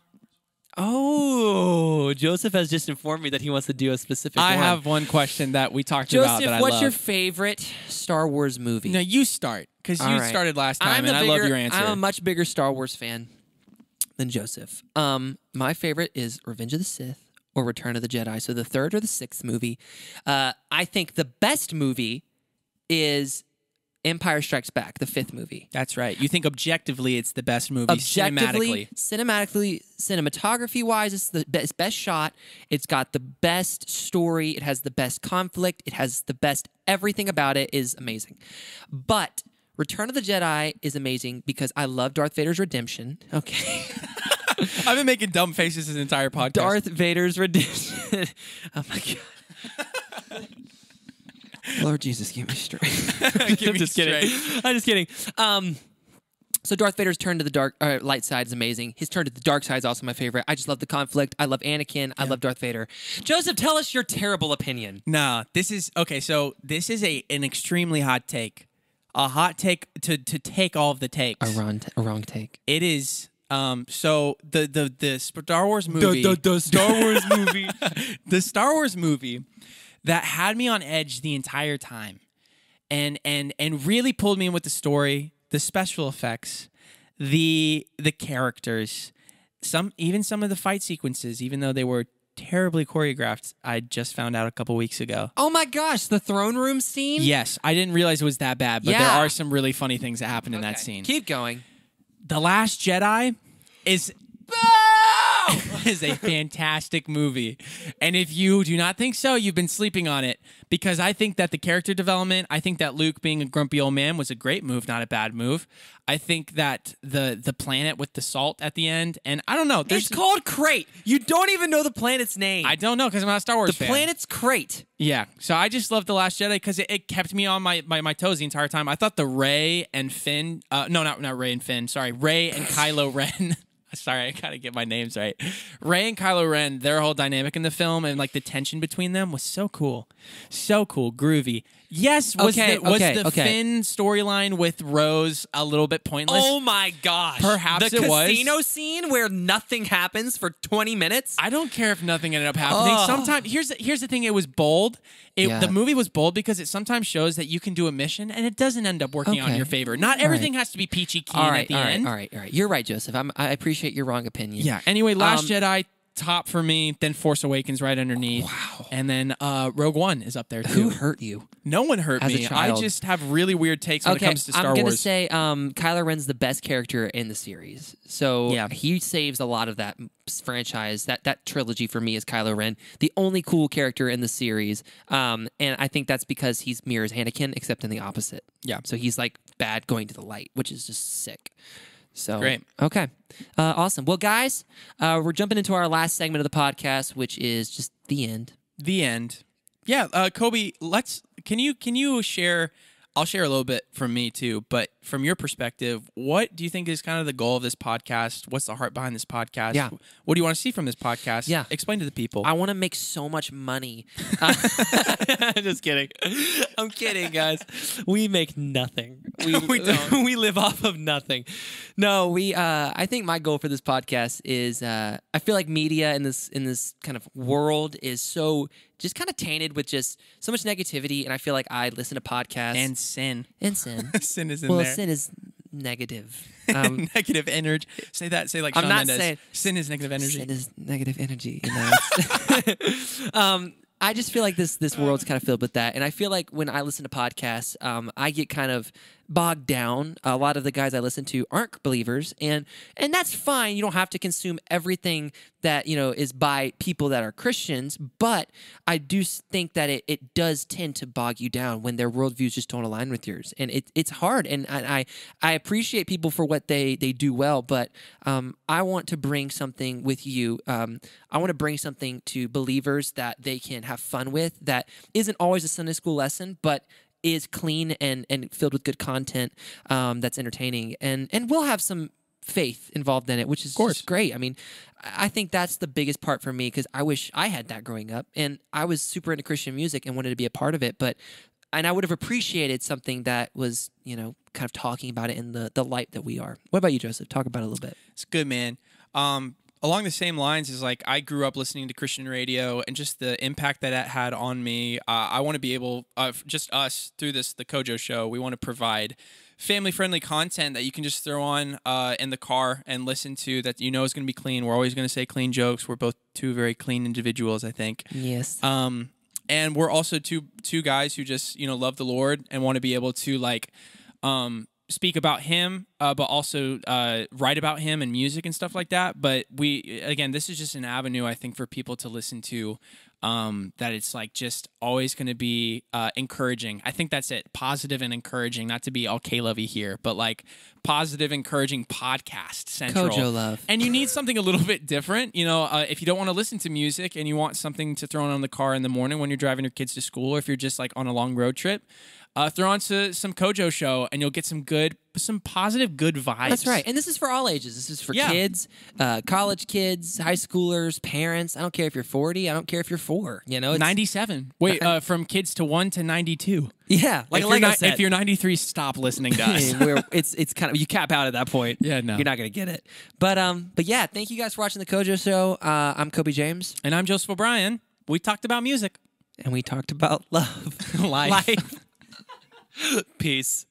oh, Joseph has just informed me that he wants to do a specific. I one. have one question that we talked about Joseph. what's love. your favorite Star Wars movie? no, you start because you right. started last time, I'm and a I love your answer. I'm a much bigger Star Wars fan than Joseph. Um, my favorite is Revenge of the Sith or Return of the Jedi. So the third or the sixth movie. Uh, I think the best movie is Empire Strikes Back, the fifth movie. That's right. You think objectively it's the best movie Objectively, cinematically. cinematically, cinematography wise, it's the best, best shot. It's got the best story. It has the best conflict. It has the best everything about it is amazing. But Return of the Jedi is amazing because I love Darth Vader's redemption. Okay. I've been making dumb faces this entire podcast. Darth Vader's redemption. oh my god. Lord Jesus, give me straight. Keep I'm me just kidding. I'm just kidding. Um, so Darth Vader's turn to the dark uh, light side is amazing. His turn to the dark side is also my favorite. I just love the conflict. I love Anakin. I love Darth Vader. Joseph, tell us your terrible opinion. Nah, this is okay. So this is a an extremely hot take, a hot take to to take all of the takes. A wrong, a wrong take. It is. Um. So the the the Star Wars movie. The Star Wars movie. the Star Wars movie that had me on edge the entire time, and and and really pulled me in with the story, the special effects, the the characters, some even some of the fight sequences, even though they were terribly choreographed. I just found out a couple weeks ago. oh my gosh, the throne room scene. Yes, I didn't realize it was that bad, but there are some really funny things that happen in that scene. Keep going. The Last Jedi is is a fantastic movie. And if you do not think so, you've been sleeping on it because I think that the character development, I think that Luke being a grumpy old man was a great move, not a bad move. I think that the the planet with the salt at the end and I don't know, there's It's called Crait. You don't even know the planet's name. I don't know because I'm not a Star Wars the fan. planet's Crait. Yeah. So I just love The Last Jedi because it, it kept me on my, my, my toes the entire time. I thought the Rey and Finn, uh, no, not, not Rey and Finn, sorry, Rey and Kylo Ren. sorry, I gotta get my names right. Rey and Kylo Ren, their whole dynamic in the film and like the tension between them was so cool. So cool, groovy. Yes, was Okay, the, was okay, the okay. Finn storyline with Rose a little bit pointless? Oh my gosh. Perhaps the it was. casino scene where nothing happens for 20 minutes. I don't care if nothing ended up happening. Ugh. Sometimes here's the, here's the thing. It was bold. It, Yeah. The movie was bold because it sometimes shows that you can do a mission and it doesn't end up working out in your favor. Not All everything right. has to be peachy keen all at the all right, end. all right, all right. You're right, Joseph. I'm, I appreciate your wrong opinion. Yeah. Anyway, Last Um, Jedi, top for me. Then Force Awakens right underneath. Wow. And then uh, Rogue One is up there too. Who hurt you? No one hurt As a me. I just have really weird takes when it comes to Star Wars. I'm gonna Wars. say um, Kylo Ren's the best character in the series. So Yeah. he saves a lot of that franchise. That that trilogy for me is Kylo Ren, the only cool character in the series. Um, and I think that's because he's mirrors Anakin, except in the opposite. Yeah. So he's like bad going to the light, which is just sick. So Great. Okay. Uh, awesome. Well, guys, uh, we're jumping into our last segment of the podcast, which is just the end. the end. Yeah, uh, Coby. Let's. Can you can you share? I'll share a little bit from me too. But from your perspective, what do you think is kind of the goal of this podcast? What's the heart behind this podcast? Yeah. What do you want to see from this podcast? Yeah. Explain to the people. I want to make so much money. Uh, just kidding. I'm kidding, guys. We make nothing. We, We don't. we live off of nothing. No, we. Uh, I think my goal for this podcast is. Uh, I feel like media in this in this kind of world is so just kind of tainted with just so much negativity, and I feel like I listen to podcasts and sin. and sin. sin is in well, there. sin is negative. Um, negative energy. Say that. Say like I'm Shawn not Mendes. saying- sin is negative energy. Sin is negative energy. You know, um, I just feel like this this world's kind of filled with that, and I feel like when I listen to podcasts, um, I get kind of bogged down. A lot of the guys I listen to aren't believers, and and that's fine. You don't have to consume everything that you know is by people that are Christians, but I do think that it, it does tend to bog you down when their worldviews just don't align with yours, and it, it's hard. And I, I appreciate people for what they they do well, but um, I want to bring something with you. Um, I want to bring something to believers that they can have fun with. That isn't always a Sunday school lesson, but is clean and and filled with good content um, that's entertaining, and and we'll have some faith involved in it, which is just great. I mean, I think that's the biggest part for me because I wish I had that growing up, and I was super into Christian music and wanted to be a part of it, but. And I would have appreciated something that was, you know, kind of talking about it in the the light that we are. What about you, Joseph? Talk about it a little bit. It's good, man. Um, along the same lines is like I grew up listening to Christian radio and just the impact that that had on me. Uh, I want to be able, uh, just us through this the COJO show, we want to provide family friendly content that you can just throw on uh, in the car and listen to that you know is going to be clean. We're always going to say clean jokes. We're both two very clean individuals, I think. Yes. Um, and we're also two two guys who just you know love the Lord and want to be able to like um, speak about Him, uh, but also uh, write about Him and music and stuff like that. But we again, this is just an avenue I think for people to listen to. Um, that it's like just always going to be uh, encouraging. I think that's it. Positive and encouraging. Not to be all K-lovey here, but like positive, encouraging podcast central. COJO love. And you need something a little bit different. You know, uh, if you don't want to listen to music and you want something to throw on in the car in the morning when you're driving your kids to school, or if you're just like on a long road trip, uh, throw on to some COJO show and you'll get some good, some positive, good vibes. That's right. And this is for all ages. This is for Yeah. kids, uh, college kids, high schoolers, parents. I don't care if you're 40. I don't care if you're four. You know, it's, 97. Wait, uh, from kids to one to 92. Yeah, like if, a you're not- if you're 93, stop listening to us. It's it's kind of you cap out at that point. Yeah, no. you're not gonna get it. But um, but yeah, thank you guys for watching the COJO Show. Uh, I'm Coby James, and I'm Joseph O'Brien. We talked about music. and we talked about love, Life. Peace.